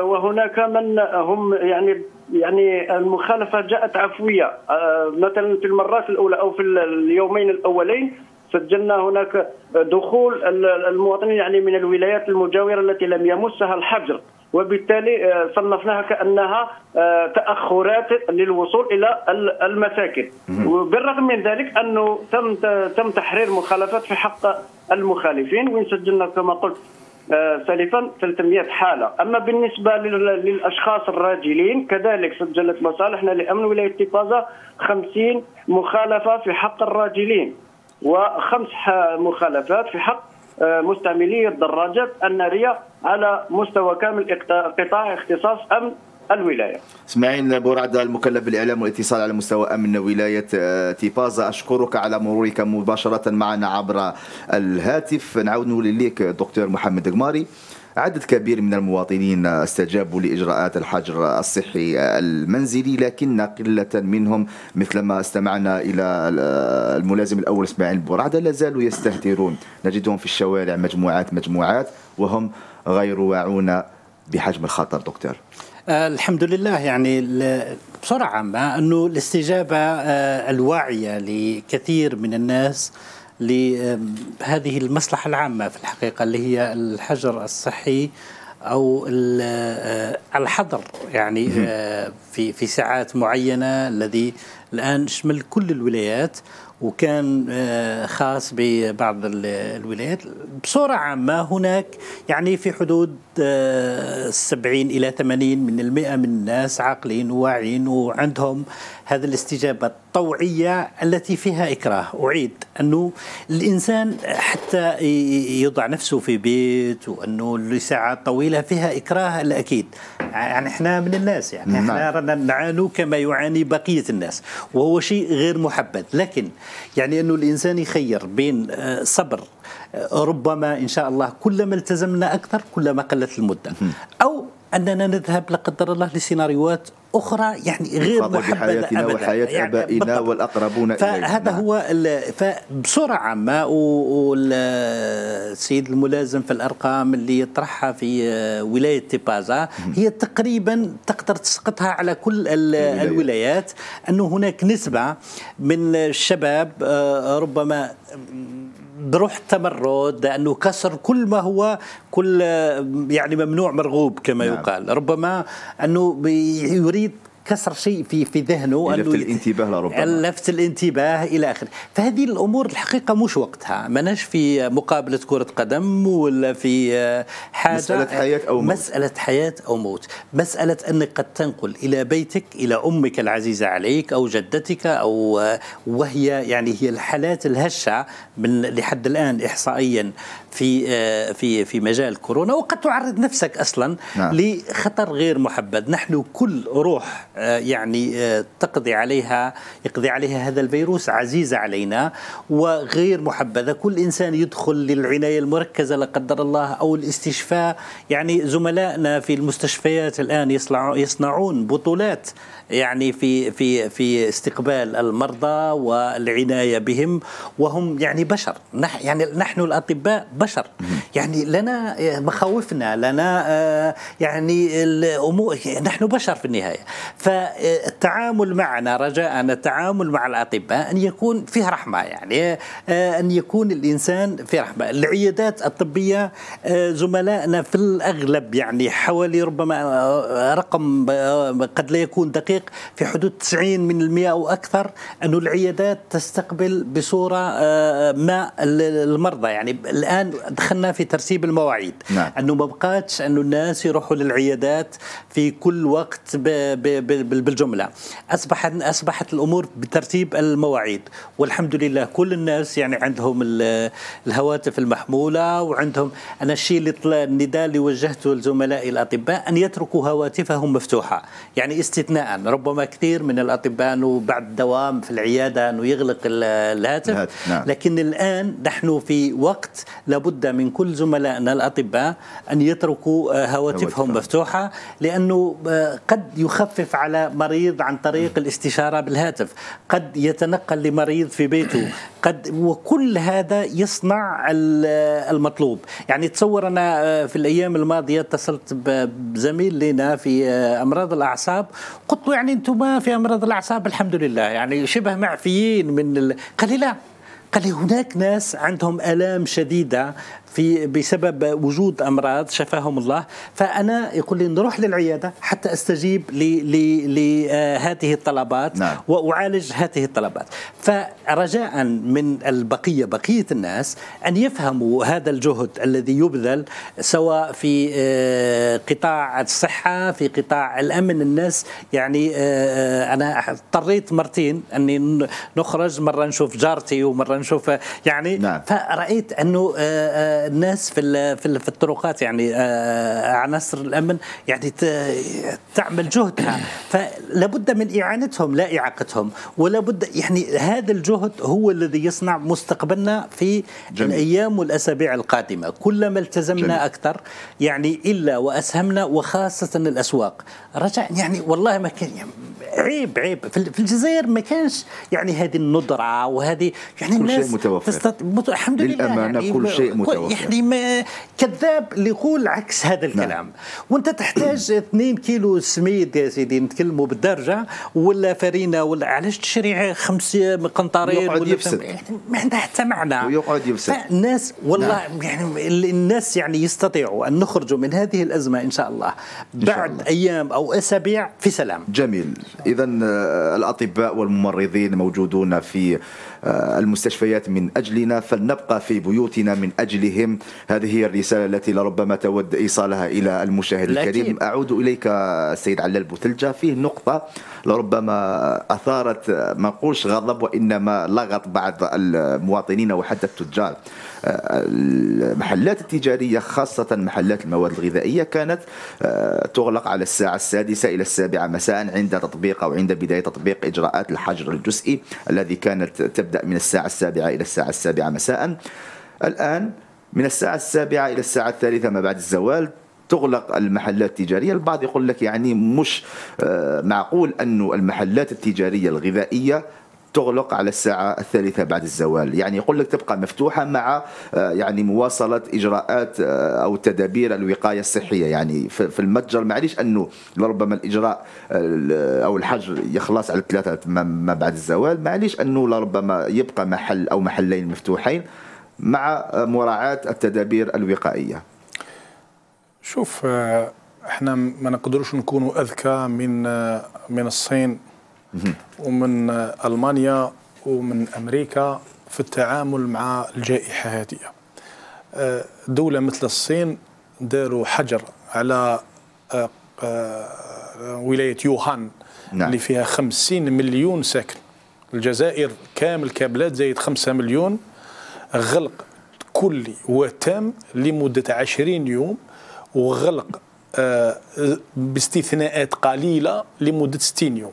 وهناك من هم يعني يعني المخالفة جاءت عفوية. مثلا في المرات الأولى أو في اليومين الأولين سجلنا هناك دخول المواطنين يعني من الولايات المجاورة التي لم يمسها الحجر. وبالتالي آه، صنفناها كأنها آه، تأخرات للوصول إلى المساكن. وبالرغم من ذلك انه تم تم تحرير مخالفات في حق المخالفين وين سجلنا كما قلت آه، سالفا 300 حالة، أما بالنسبة للأشخاص الراجلين كذلك سجلت مصالحنا لأمن ولاية تيبازا 50 مخالفة في حق الراجلين. وخمس مخالفات في حق آه، مستعملي الدراجات النارية على مستوى كامل قطاع اختصاص أمن الولاية. اسماعيل بورعده المكلف بالإعلام والاتصال على مستوى أمن ولاية آه، تيبازا أشكرك على مرورك مباشرة معنا عبر الهاتف. نعود لك دكتور محمد قماري. عدد كبير من المواطنين استجابوا لإجراءات الحجر الصحي المنزلي لكن قلة منهم مثلما استمعنا إلى الملازم الأول إسماعيل بورعدة لا زالوا يستهترون. نجدهم في الشوارع مجموعات مجموعات وهم غير واعون بحجم الخطر دكتور. آه، الحمد لله. يعني بسرعة عامة أنه الاستجابة آه، الواعية لكثير من الناس لهذه المصلحة العامة في الحقيقة اللي هي الحجر الصحي أو آه، الحظر. يعني آه، في في ساعات معينة الذي الآن شمل كل الولايات وكان آه، خاص ببعض الولايات. بصورة عامة هناك يعني في حدود 70 إلى 80 من المئة من الناس عاقلين وواعين وعندهم هذه الاستجابة الطوعية التي فيها إكراه. أعيد أنه الإنسان حتى يضع نفسه في بيت وأنه لساعات طويلة فيها إكراه الأكيد يعني إحنا من الناس يعني إحنا نعم. نعاني كما يعاني بقية الناس وهو شيء غير محبذ. لكن يعني أنه الإنسان يخير بين آه، صبر آه، ربما إن شاء الله كلما التزمنا أكثر كلما قلت المدة. أو أننا نذهب لا قدر الله لسيناريوهات أخرى يعني غير محبذة بحياتنا أبدا. وحياة يعني آبائنا والأقربون فهذا نعم. هو فبسرعة عامة والسيد الملازم في الأرقام اللي يطرحها في ولاية تيبازا هي تقريبا تقدر تسقطها على كل الولايات أنه هناك نسبة من الشباب آه، ربما بروح التمرد لأنه كسر كل ما هو كل يعني ممنوع مرغوب كما نعم. يقال ربما أنه يريد كسر شيء في في ذهنه لفت الانتباه لربما. لفت الانتباه إلى آخره. فهذه الأمور الحقيقة مش وقتها. ماناش في مقابلة كرة قدم ولا في حاجة. مسألة حياة أو موت. مسألة حياة أو موت. مسألة أنك قد تنقل إلى بيتك إلى أمك العزيزة عليك أو جدتك أو وهي يعني هي الحالات الهشة من لحد الآن احصائيا في في في مجال كورونا. وقد تعرض نفسك أصلا نعم. لخطر غير محبذ نحن كل روح آه، يعني آه، تقضي عليها يقضي عليها هذا الفيروس عزيزة علينا وغير محبذة. كل إنسان يدخل للعناية المركزة لا قدر الله أو الاستشفاء. يعني زملائنا في المستشفيات الآن يصنعون بطولات يعني في في في استقبال المرضى والعناية بهم وهم يعني بشر. نح يعني نحن الأطباء بشر. يعني لنا مخاوفنا لنا آه، يعني الأمور نحن بشر في النهاية. فالتعامل معنا رجاء التعامل مع الأطباء أن يكون فيه رحمة يعني أن يكون الإنسان في رحمة. العيادات الطبية زملائنا في الأغلب يعني حوالي ربما رقم قد لا يكون دقيق في حدود 90 من المئة أو أكثر أن العيادات تستقبل بصورة ما المرضى يعني الآن دخلنا في ترتيب المواعيد. نعم. أنه ما بقاتش أنه الناس يروحوا للعيادات في كل وقت بالجملة. أصبحت أصبحت الأمور بترتيب المواعيد. والحمد لله كل الناس يعني عندهم الهواتف المحمولة وعندهم. أنا الشيء اللي النداء اللي وجهته لزملائي الأطباء أن يتركوا هواتفهم مفتوحة. يعني استثناء. ربما كثير من الأطباء أنه بعد الدوام في العيادة أنه يغلق الهاتف. نعم. لكن الآن نحن في وقت لابد من كل زملائنا الأطباء أن يتركوا آه، هواتفهم مفتوحة لأنه آه، قد يخفف على مريض عن طريق الاستشارة بالهاتف قد يتنقل لمريض في بيته قد وكل هذا يصنع المطلوب. يعني تصور أنا آه، في الأيام الماضية اتصلت بزميل لنا في أمراض الأعصاب قلت يعني أنتم ما في أمراض الأعصاب؟ الحمد لله. يعني شبه معفيين من ال... قال لي لا قال لي هناك ناس عندهم آلام شديدة. في بسبب وجود أمراض شفاهم الله فأنا يقول لي نروح للعيادة حتى أستجيب لهذه الطلبات نعم. وأعالج هذه الطلبات فرجاء من البقية بقية الناس أن يفهموا هذا الجهد الذي يبذل سواء في آه، قطاع الصحة في قطاع الأمن الناس يعني آه، أنا اضطريت مرتين أني نخرج مرة نشوف جارتي ومرة نشوف يعني نعم. فرأيت أنه آه، الناس في في الطرقات يعني آه، عناصر الأمن يعني تعمل جهدها. فلابد من إعانتهم لا إعاقتهم. ولا بد يعني هذا الجهد هو الذي يصنع مستقبلنا في جميل. الأيام والأسابيع القادمة. كلما التزمنا جميل. أكثر يعني إلا وأسهمنا وخاصة الأسواق. رجع يعني والله ما كان يعني عيب عيب. في الجزائر ما كانش يعني هذه الندرة وهذه يعني كل الناس شيء متوفر. تستط... الحمد لله للأمانة يعني كل شيء متوفر. يعني ما كذاب اللي يقول عكس هذا نعم. الكلام نعم. وأنت تحتاج 2 كيلو سميد يا سيدي نتكلموا بالدرجة ولا فرينه ولا علاش تشري خمس قنطارين ولا يفسد يعني ما عندها حتى معنى ويقعد يفسد الناس والله نعم. يعني الناس يعني يستطيعوا أن نخرجوا من هذه الأزمة إن شاء الله بعد شاء الله. أيام أو أسابيع في سلام جميل اذا آه، الأطباء والممرضين موجودون في المستشفيات من أجلنا فلنبقى في بيوتنا من أجلهم. هذه هي الرسالة التي لربما تود إيصالها إلى المشاهد الكريم. أعود إليك السيد علال بوثلجة. فيه نقطة لربما أثارت ما نقولش غضب وإنما لغط بعض المواطنين وحتى التجار. المحلات التجارية خاصة محلات المواد الغذائية كانت آه، تغلق على الساعة السادسة إلى السابعة مساء عند تطبيق أو عند بداية تطبيق إجراءات الحجر الجزئي الذي كانت تبدأ من الساعة السابعة إلى الساعة السابعة مساء. الآن من الساعة السابعة إلى الساعة الثالثة ما بعد الزوال تغلق المحلات التجارية. البعض يقول لك يعني مش آه، معقول أن المحلات التجارية الغذائية تغلق على الساعة الثالثة بعد الزوال. يعني يقول لك تبقى مفتوحة مع آه، يعني مواصلة إجراءات آه، أو تدابير الوقاية الصحية. يعني في المتجر معليش أنه لربما الإجراء أو الحجر يخلص على ثلاثة ما بعد الزوال. معليش أنه لربما يبقى محل أو محلين مفتوحين مع مراعاة التدابير الوقائية. شوف آه، إحنا ما نقدروش نكونوا أذكى من من الصين. ومن ألمانيا ومن أمريكا في التعامل مع الجائحة هذه. آه، دولة مثل الصين داروا حجر على آه، آه، ولاية يوهان نعم. اللي فيها 50 مليون ساكن. الجزائر كامل كابلات زايد 5 مليون. غلق كلي وتام لمدة 20 يوم. وغلق باستثناءات قليلة لمدة 60 يوم.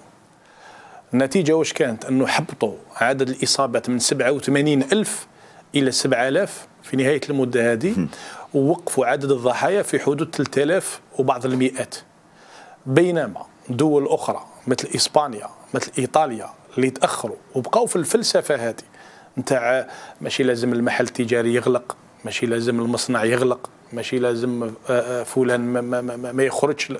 النتيجة واش كانت؟ أنه حبطوا عدد الإصابات من 87 ألف إلى 7000 في نهاية المدة هذه ووقفوا عدد الضحايا في حدود 3000 وبعض المئات. بينما دول أخرى مثل إسبانيا مثل إيطاليا اللي تأخروا وبقوا في الفلسفة هذه نتاع ماشي لازم المحل التجاري يغلق ماشي لازم المصنع يغلق ماشي لازم آه، آه، فلان ما, ما, ما, ما يخرجش.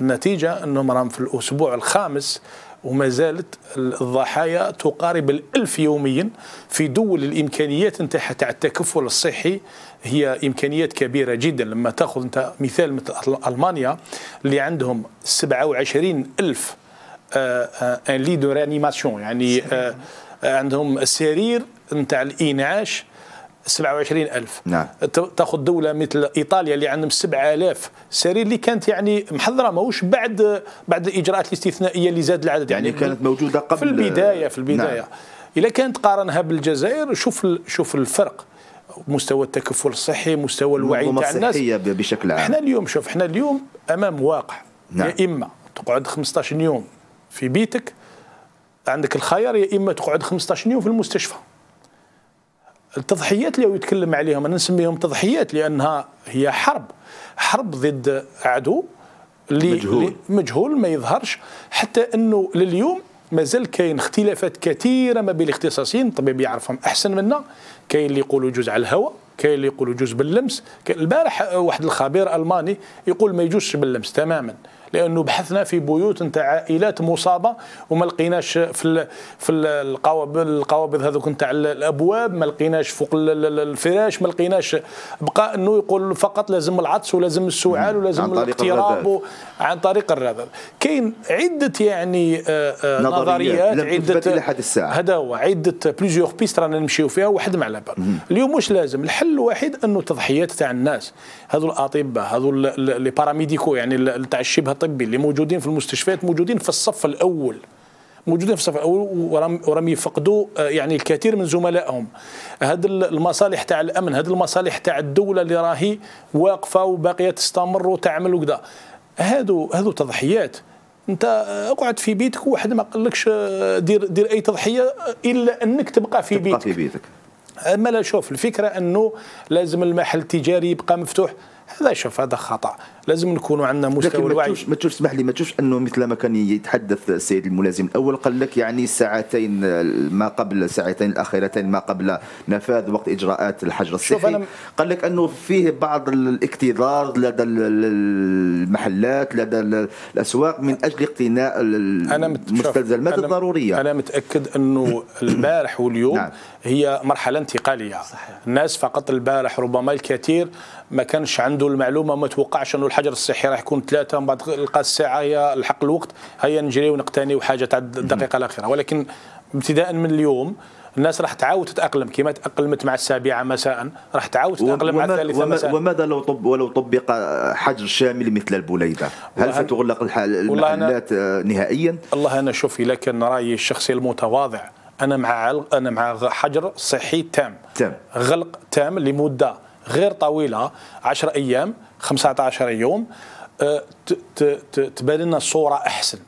النتيجة أنهم راهم في الأسبوع الخامس وما زالت الضحايا تقارب الألف يوميا في دول الإمكانيات نتاعها تاع التكفل الصحي. هي إمكانيات كبيرة جدا. لما تأخذ أنت مثال مثل ألمانيا اللي عندهم 27 ألف un lit de réanimation يعني آه عندهم سرير نتاع الإنعاش 27000 نعم. تاخذ دولة مثل إيطاليا اللي عندهم 7000 سرير اللي كانت يعني محضره ماهوش بعد بعد الإجراءات الاستثنائية اللي زاد العدد. يعني, يعني كانت موجودة قبل في البداية في البداية. نعم. اذا كانت قارنها بالجزائر شوف شوف الفرق. مستوى التكفل الصحي مستوى الوعي تاع الناس. بشكل عام. إحنا اليوم شوف إحنا اليوم أمام واقع. نعم. يا إما تقعد 15 يوم في بيتك عندك الخيار يا إما تقعد 15 يوم في المستشفى. التضحيات اللي يتكلم عليهم. أنا نسميهم تضحيات لأنها هي حرب. حرب ضد عدو اللي مجهول. مجهول ما يظهرش. حتى أنه لليوم مازال كاين اختلافات كثيرة ما بين الاختصاصيين. الطبيب يعرفهم أحسن منا. كاين اللي يقولوا يجوز على الهواء كاين اللي يقولوا يجوز باللمس. البارح واحد الخبير ألماني يقول ما يجوزش باللمس تماما. لأنه بحثنا في بيوت نتاع عائلات مصابة وما لقيناش في في القوابض القوابض هذوك نتاع الأبواب ما لقيناش فوق الفراش ما لقيناش بقى إنه يقول فقط لازم العطس ولازم السعال ولازم الاقتراب عن طريق الرذاذ كاين عدة يعني آه، آه، نظريات. عدة لحد الساعة. هذا هو. عدة plusieurs pistes رانا نمشيو فيها واحد ما على اليوم واش لازم؟ الحل الوحيد إنه تضحيات تاع الناس. هذو الأطباء هذو les paramédicaux يعني تاع الشبه الطبي اللي موجودين في المستشفيات موجودين في الصف الأول. موجودين في الصف الأول ورم يفقدوا آه، يعني الكثير من زملائهم. هذه المصالح تاع الأمن هذه المصالح تاع الدولة اللي راهي واقفة وباقية تستمر وتعمل وكذا. هادو هادو تضحيات. انت اقعد في بيتك وواحد ما قالكش آه، دير دير أي تضحية إلا أنك تبقى في تبقى بيتك في بيتك. اما لا شوف الفكرة أنه لازم المحل التجاري يبقى مفتوح. هذا شوف هذا خطأ. لازم نكونوا عندنا مستوى الوعي ما تشوف اسمح لي ما تشوفش أنه مثل ما كان يتحدث السيد الملازم الأول قال لك يعني ساعتين ما قبل الساعتين الأخيرتين ما قبل نفاذ وقت إجراءات الحجر الصحي قال لك أنه فيه بعض الاكتظاظ لدى المحلات لدى الأسواق من أجل اقتناء المستلزمات الضرورية أنا متأكد أنه البارح واليوم نعم. هي مرحلة انتقالية صحيح. الناس فقط البارح ربما الكثير ما كانش عنده المعلومة ما توقعش أنه الحجر الصحي راح يكون ثلاثة من بعد لقى الساعة هي الحق الوقت هيا نجري ونقتني وحاجة تاع الدقيقة الأخيرة. ولكن ابتداء من اليوم الناس راح تعاود تتأقلم كما تأقلمت مع السابعة مساء راح تعاود تتأقلم مع الثالثة مساء. وماذا لو طب ولو طبق حجر شامل مثل البوليده هل ستغلق المحلات نهائيا؟ والله أنا شوف اذا كان رأيي الشخصي المتواضع أنا مع أنا مع حجر صحي تام. تام. غلق تام لمدة غير طويلة 10 أيام 15 يوم أه، تبان لنا الصورة أحسن.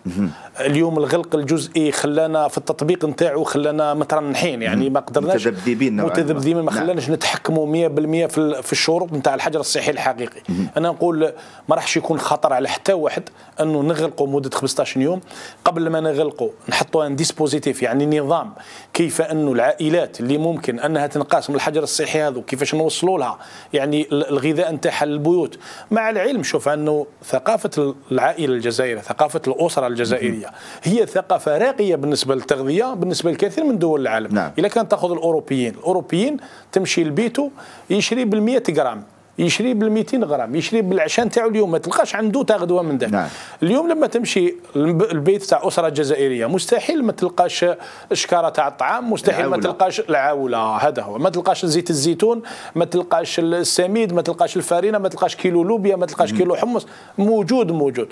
اليوم الغلق الجزئي خلانا في التطبيق نتاعو خلانا مترنحين يعني ما قدرناش متذبذبين متذبذبين ما نعم. خلاناش نتحكموا 100% في الشروط نتاع الحجر الصحي الحقيقي. أنا نقول ما راحش يكون خطر على حتى واحد أنه نغلقوا مدة 15 يوم. قبل ما نغلقوا نحطوا ان ديسبوزيتيف يعني نظام كيف أنه العائلات اللي ممكن أنها تنقاس من الحجر الصحي هذا كيفاش نوصلوا لها يعني الغذاء نتاعها للبيوت. مع العلم شوف أنه ثقافة العائلة الجزائرية ثقافة الأسرة الجزائرية. هي ثقافة راقية بالنسبة للتغذية بالنسبة لكثير من دول العالم. نعم. اذا كانت تأخذ الأوروبيين. الأوروبيين تمشي لبيته يشري بال100 غرام. يشري بال 200 غرام يشري بالعشاء نتاعو اليوم ما تلقاش عنده تا غدوة من ذاك نعم. اليوم لما تمشي البيت تاع أسرة جزائرية مستحيل ما تلقاش شكاره تاع الطعام مستحيل العولة. ما تلقاش العاولة هذا هو ما تلقاش زيت الزيتون ما تلقاش السميد ما تلقاش الفارينة ما تلقاش كيلو لوبيا ما تلقاش كيلو حمص موجود موجود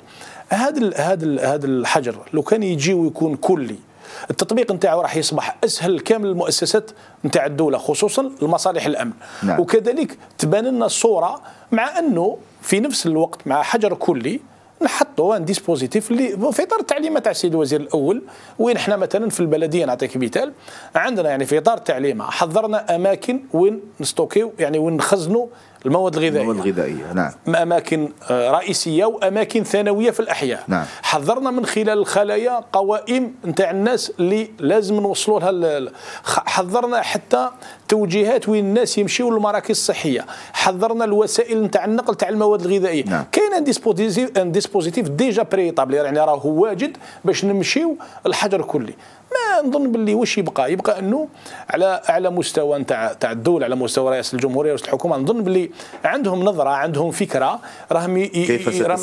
هذا هذا هذا الحجر لو كان يجي ويكون كلي التطبيق نتاعو راح يصبح أسهل كامل المؤسسات نتاع الدولة خصوصا المصالح الأمن نعم. وكذلك تبان لنا الصورة مع أنه في نفس الوقت مع حجر كلي نحطوا un dispositif اللي في إطار التعليمات تاع السيد الوزير الأول وين إحنا مثلا في البلدية نعطيك مثال عندنا يعني في إطار التعليمه حضرنا أماكن وين نستوكيو يعني وين نخزنوا المواد الغذائية. المواد الغذائية نعم. أماكن آه، رئيسية وأماكن ثانوية في الأحياء. نعم. حضرنا من خلال الخلايا قوائم نتاع الناس اللي لازم نوصلوا لها حضرنا حتى توجيهات وين الناس يمشيوا للمراكز الصحية. حضرنا الوسائل نتاع النقل تاع المواد الغذائية. نعم. كاين un dispositif un dispositif déjà prétable يعني راه واجد باش نمشيو الحجر كلي ما نظن باللي واش يبقى؟ يبقى أنه على اعلى مستوى نتاع تاع الدولة على مستوى رئاسه الجمهورية ورئاسه الحكومة نظن باللي عندهم نظرة عندهم فكرة راهم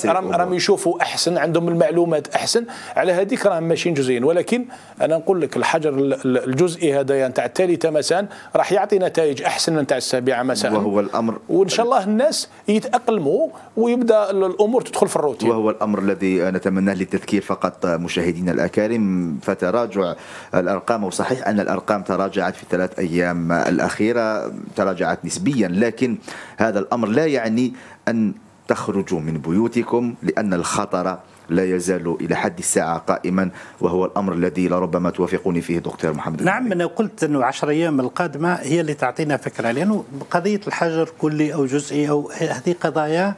راهم راهم يشوفوا أحسن عندهم المعلومات أحسن. على هذيك راهم ماشيين جزئيا. ولكن أنا نقول لك الحجر الجزئي هذايا نتاع الثالثه مساء راح يعطي نتائج أحسن من نتاع السابعة مساء. وهو الأمر وإن شاء الله الناس يتأقلموا ويبدأ الأمور تدخل في الروتين. وهو الأمر الذي نتمناه للتذكير فقط مشاهدينا الأكارم. فتراجع الأرقام وصحيح أن الأرقام تراجعت في الثلاث أيام الأخيرة تراجعت نسبيا لكن هذا الأمر لا يعني أن تخرجوا من بيوتكم لأن الخطر لا يزال إلى حد الساعة قائما وهو الأمر الذي لربما توافقوني فيه دكتور محمد نعم أنا قلت إنه 10 أيام القادمة هي اللي تعطينا فكرة لأنه قضية الحجر كلي أو جزئي أو هذه قضايا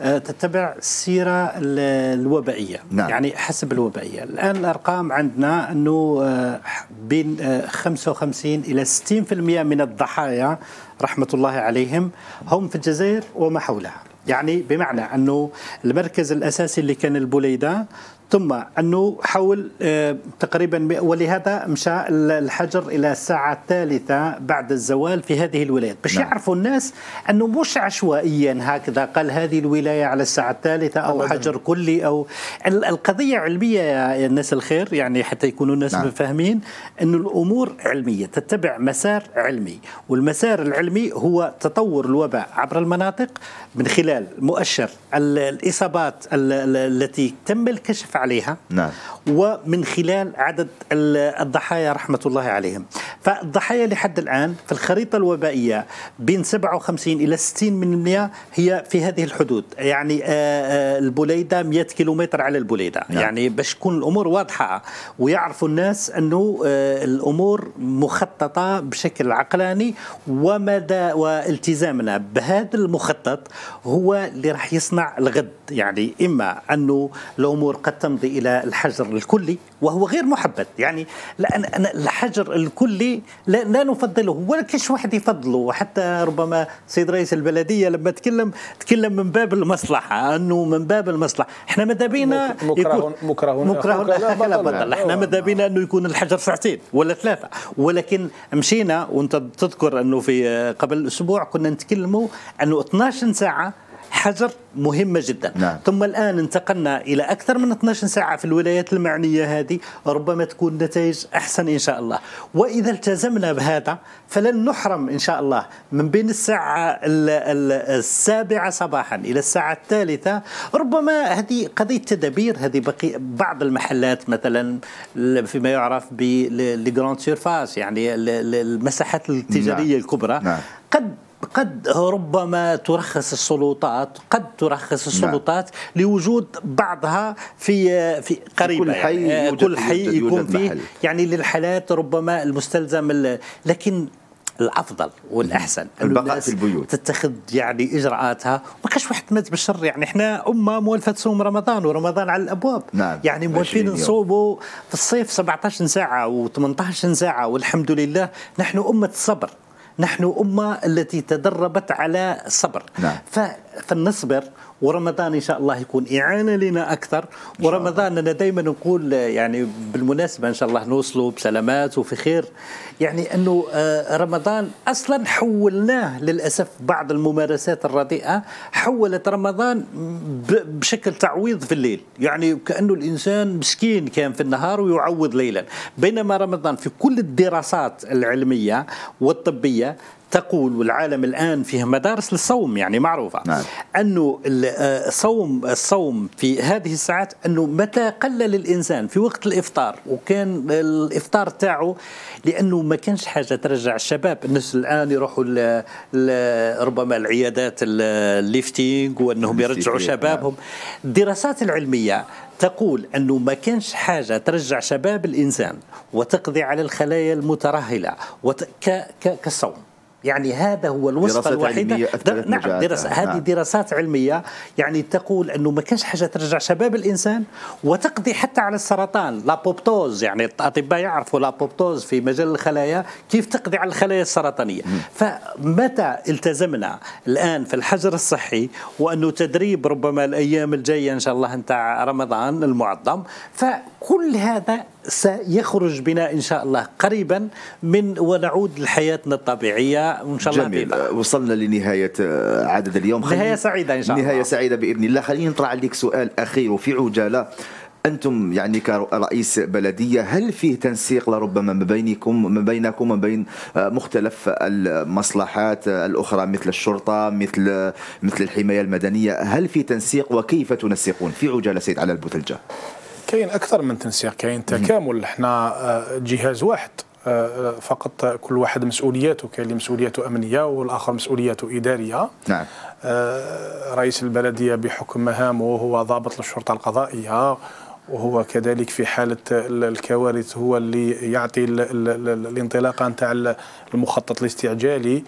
تتبع السيرة الوبائية نعم. يعني حسب الوبائية الآن الأرقام عندنا أنه آه، بين 55 آه، إلى 60% من الضحايا رحمة الله عليهم هم في الجزائر وما حولها يعني بمعنى أنه المركز الأساسي اللي كان البوليدة ثم أنه حول آه، تقريبا ولهذا مشى الحجر إلى الساعة الثالثة بعد الزوال في هذه الولايات باش نعم. يعرفوا الناس أنه مش عشوائيا هكذا قال هذه الولاية على الساعة الثالثة أو أبداً. حجر كلي أو القضية علمية يا الناس الخير يعني حتى يكونوا الناس نعم. فاهمين أنه الأمور علمية تتبع مسار علمي والمسار العلمي هو تطور الوباء عبر المناطق من خلال مؤشر الإصابات التي تم الكشف عليها نعم. ومن خلال عدد الضحايا رحمة الله عليهم فالضحايا لحد الآن في الخريطة الوبائية بين 57 إلى 60 من المئة هي في هذه الحدود يعني آه، آه، البوليدة 100 كيلومتر على البوليدة نعم. يعني باش تكون الأمور واضحة ويعرفوا الناس أنه آه، الأمور مخططة بشكل عقلاني ومدى والتزامنا بهذا المخطط هو اللي راح يصنع الغد. يعني إما أنه الأمور قد تمضي إلى الحجر الكلي وهو غير محبذ. يعني لأن الحجر الكلي لا, لا نفضله ولا كش واحد يفضله. وحتى ربما سيد رئيس البلدية لما تكلم تكلم من باب المصلحة أنه من باب المصلحة. إحنا ماذا بينا مكره مكره مكره لا بطل إحنا ماذا بينا أنه يكون الحجر ساعتين ولا ثلاثة؟ ولكن مشينا وأنت تذكر أنه في قبل أسبوع كنا نتكلموا أنه 12 ساعة حجر مهمة جدا نعم. ثم الآن انتقلنا إلى أكثر من 12 ساعة في الولايات المعنية هذه ربما تكون نتائج أحسن إن شاء الله وإذا التزمنا بهذا فلن نحرم إن شاء الله من بين الساعة السابعة صباحا إلى الساعة الثالثة ربما هذه قضية تدابير هذه بقي بعض المحلات مثلا فيما يعرف ب les grandes surfaces يعني المساحات التجارية نعم. الكبرى نعم. قد قد ربما ترخص السلطات قد ترخص نعم. السلطات نعم. لوجود بعضها في في قريبا كل حي يعني كل حي يكون فيه يعني للحالات ربما المستلزم لكن الأفضل والأحسن البقاء في البيوت. تتخذ يعني إجراءاتها ما كاش واحد مات بالشر. يعني إحنا أمة مولفة تصوم رمضان ورمضان على الأبواب. نعم. يعني مولفين نصوموا في الصيف 17 ساعة و18 ساعة والحمد لله. نحن أمة الصبر نحن أمة التي تدربت على الصبر نعم. فلنصبر ورمضان إن شاء الله يكون إعانة لنا أكثر. ورمضان أنا دائما نقول يعني بالمناسبة إن شاء الله نوصلوا بسلامات وفي خير. يعني إنه آه، رمضان أصلا حولناه للأسف بعض الممارسات الرديئة. حولت رمضان بشكل تعويض في الليل. يعني كأنه الإنسان مسكين كان في النهار ويعوض ليلا. بينما رمضان في كل الدراسات العلمية والطبية تقول والعالم الآن فيه مدارس للصوم يعني معروفة. نعم. أنه الصوم الصوم في هذه الساعات أنه متى قلل الإنسان في وقت الإفطار. وكان الإفطار تاعه لأنه ما كانش حاجة ترجع الشباب. الناس الآن يروحوا ربما العيادات الليفتينج وأنهم يرجعوا شبابهم. الدراسات العلمية تقول أنه ما كانش حاجة ترجع شباب الإنسان وتقضي على الخلايا المترهلة وت... ك... ك... كالصوم يعني هذا هو الوصفة الوحيدة. در... نعم دراسة. هذه نعم. دراسات علمية يعني تقول أنه ما كانش حاجة ترجع شباب الإنسان وتقضي حتى على السرطان. لابوبتوز يعني الأطباء يعرفوا لابوبتوز في مجال الخلايا كيف تقضي على الخلايا السرطانية. فمتى التزمنا الآن في الحجر الصحي وأنه تدريب ربما الأيام الجاية إن شاء الله نتاع رمضان المعظم؟ فكل هذا سيخرج بنا إن شاء الله قريبا من ونعود لحياتنا الطبيعية وإن شاء الله جميل. وصلنا لنهاية آه، عدد اليوم. نهاية سعيدة إن شاء الله. نهايه سعيدة بإذن الله. خلينا نطرح عليك سؤال أخير وفي عجالة. أنتم يعني كرئيس بلدية هل فيه تنسيق لربما ما بينكم ما بينكم وما بين آه، مختلف المصلحات الأخرى مثل الشرطة مثل مثل الحماية المدنية؟ هل في تنسيق وكيف تنسقون في عجالة سيد على البوتلجه كاين أكثر من تنسيق كاين تكامل. إحنا آه، جهاز واحد آه، فقط كل واحد مسؤولياته كاين اللي مسؤولياته أمنية والآخر مسؤوليته إدارية. نعم. رئيس البلدية بحكم مهامه هو ضابط للشرطة القضائية وهو كذلك في حالة الكوارث هو اللي يعطي الانطلاقة نتاع المخطط الاستعجالي.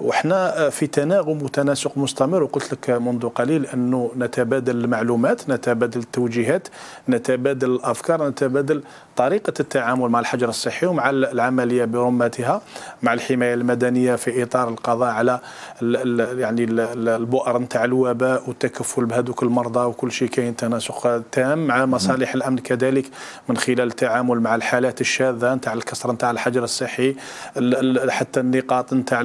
وحنا في تناغم وتناسق مستمر. وقلت لك منذ قليل أنه نتبادل المعلومات نتبادل التوجيهات نتبادل الأفكار نتبادل طريقة التعامل مع الحجر الصحي ومع العملية برمتها مع الحماية المدنية في إطار القضاء على ال يعني البؤر نتاع الوباء والتكفل بهذوك المرضى وكل شيء كاين تناسق تام مع مصالح الأمن كذلك من خلال التعامل مع الحالات الشاذة نتاع الكسر نتاع الحجر الصحي حتى النقاط نتاع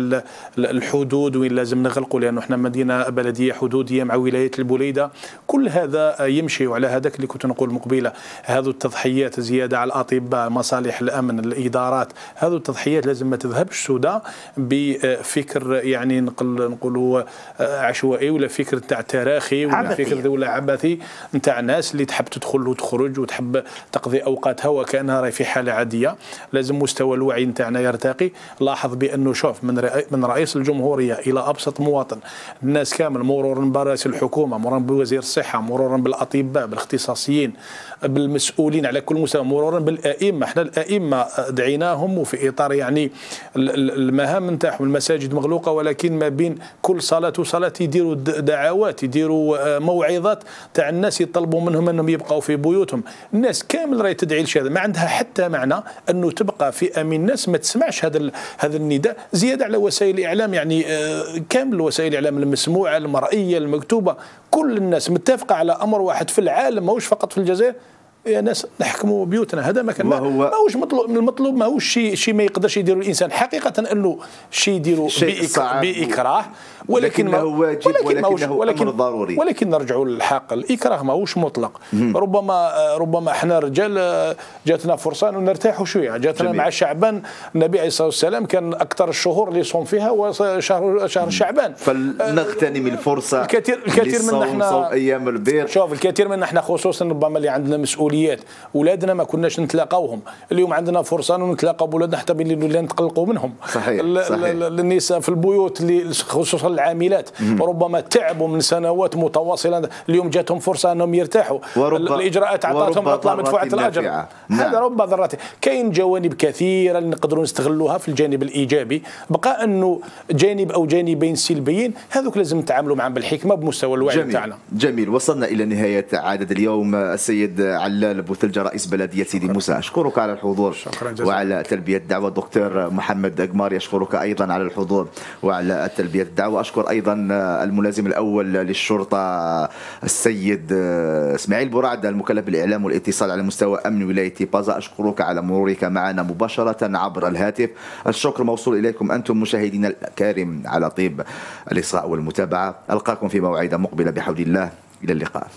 الحدود وين لازم نغلقوا لأنه إحنا مدينة بلدية حدودية مع ولاية البوليدة. كل هذا يمشي وعلى هذاك اللي كنت نقول مقبلة. هذو التضحيات زيادة على الأطباء مصالح الأمن الإدارات. هذو التضحيات لازم ما تذهبش سوداء بفكر يعني نقول نقولوا عشوائي ولا فكر تاع تراخي ولا فكر ولا عبثي نتاع ناس اللي تحب تدخل وتخرج وتحب تقضي اوقاتها وكانها راهي في حالة عادية. لازم مستوى الوعي نتاعنا يرتقي. لاحظ بأنه شوف من من رئيس الجمهورية إلى أبسط مواطن. الناس كامل مرورا برئيس الحكومة مرورا بوزير الصحة مرورا بالأطباء بالاختصاصيين بالمسؤولين على كل مستوى مرورا بالأئمة. إحنا الأئمة دعيناهم وفي إطار يعني المهام نتاعهم. المساجد مغلوقة ولكن ما بين كل صلاة وصلاة يديروا دعوات يديروا آه، موعظات تاع الناس يطلبوا منهم أنهم يبقوا في بيوتهم. الناس كامل راهي تدعي لشيء ما عندها حتى معنى أنه تبقى في أمين الناس ما تسمعش هذا هذا النداء زيادة على وسائل الاعلام يعني آه، كامل وسائل الإعلام المسموعة المرئية المكتوبة كل الناس متفقة على أمر واحد في العالم ماهوش فقط في الجزائر. يا ناس نحكموا بيوتنا. هذا ما كان ماهوش مطلوب من المطلوب ماهوش شيء شيء ما يقدرش يديروا الإنسان. حقيقة أنه شيء يديروا. بإكراه ولكن ما واجب ولكن ولكنه ولكن أمر ضروري. ولكن نرجعوا للحق. الإكراه ماهوش مطلق. مم. ربما ربما إحنا رجال جاتنا فرصة أنه نرتاحوا شوية. جاتنا جميل. مع شعبان. النبي عليه الصلاة والسلام كان أكثر الشهور اللي يصوم فيها هو شهر شهر شعبان. فلنغتنم الفرصة الكثير الكثير من إحنا أيام البيض. شوف الكثير من إحنا خصوصا ربما اللي عندنا مسؤولية المسؤوليات اولادنا ما كناش نتلاقاوهم. اليوم عندنا فرصة أنه نتلاقاو بولادنا حتى باللي نتقلقوا منهم. صحيح, صحيح. النساء في البيوت اللي خصوصا العاملات. مم. ربما تعبوا من سنوات متواصلة. اليوم جاتهم فرصة أنهم يرتاحوا. ورب الإجراءات عطاتهم عطله مدفوعه الأجر. نعم. هذا رب ضرات كاين جوانب كثيرة اللي نقدروا نستغلوها في الجانب الإيجابي. بقى أنه جانب أو جانبين سلبيين هذوك لازم نتعاملوا معهم بالحكمة بمستوى الوعي تاعنا جميل. وصلنا إلى نهاية عدد اليوم. السيد علي هلال بوثلجة رئيس بلدية سيدي موسى. أشكرك على الحضور شكرا وعلى تلبية الدعوة. دكتور محمد أقمار يشكرك أيضا على الحضور وعلى تلبية الدعوة. أشكر أيضا الملازم الأول للشرطة السيد إسماعيل بورعد المكلف بالإعلام والاتصال على مستوى أمن ولاية بازا. أشكرك على مرورك معنا مباشرة عبر الهاتف. الشكر موصول إليكم أنتم مشاهدينا الكرام على طيب الإصغاء والمتابعة. ألقاكم في موعد مقبلة بحول الله. إلى اللقاء.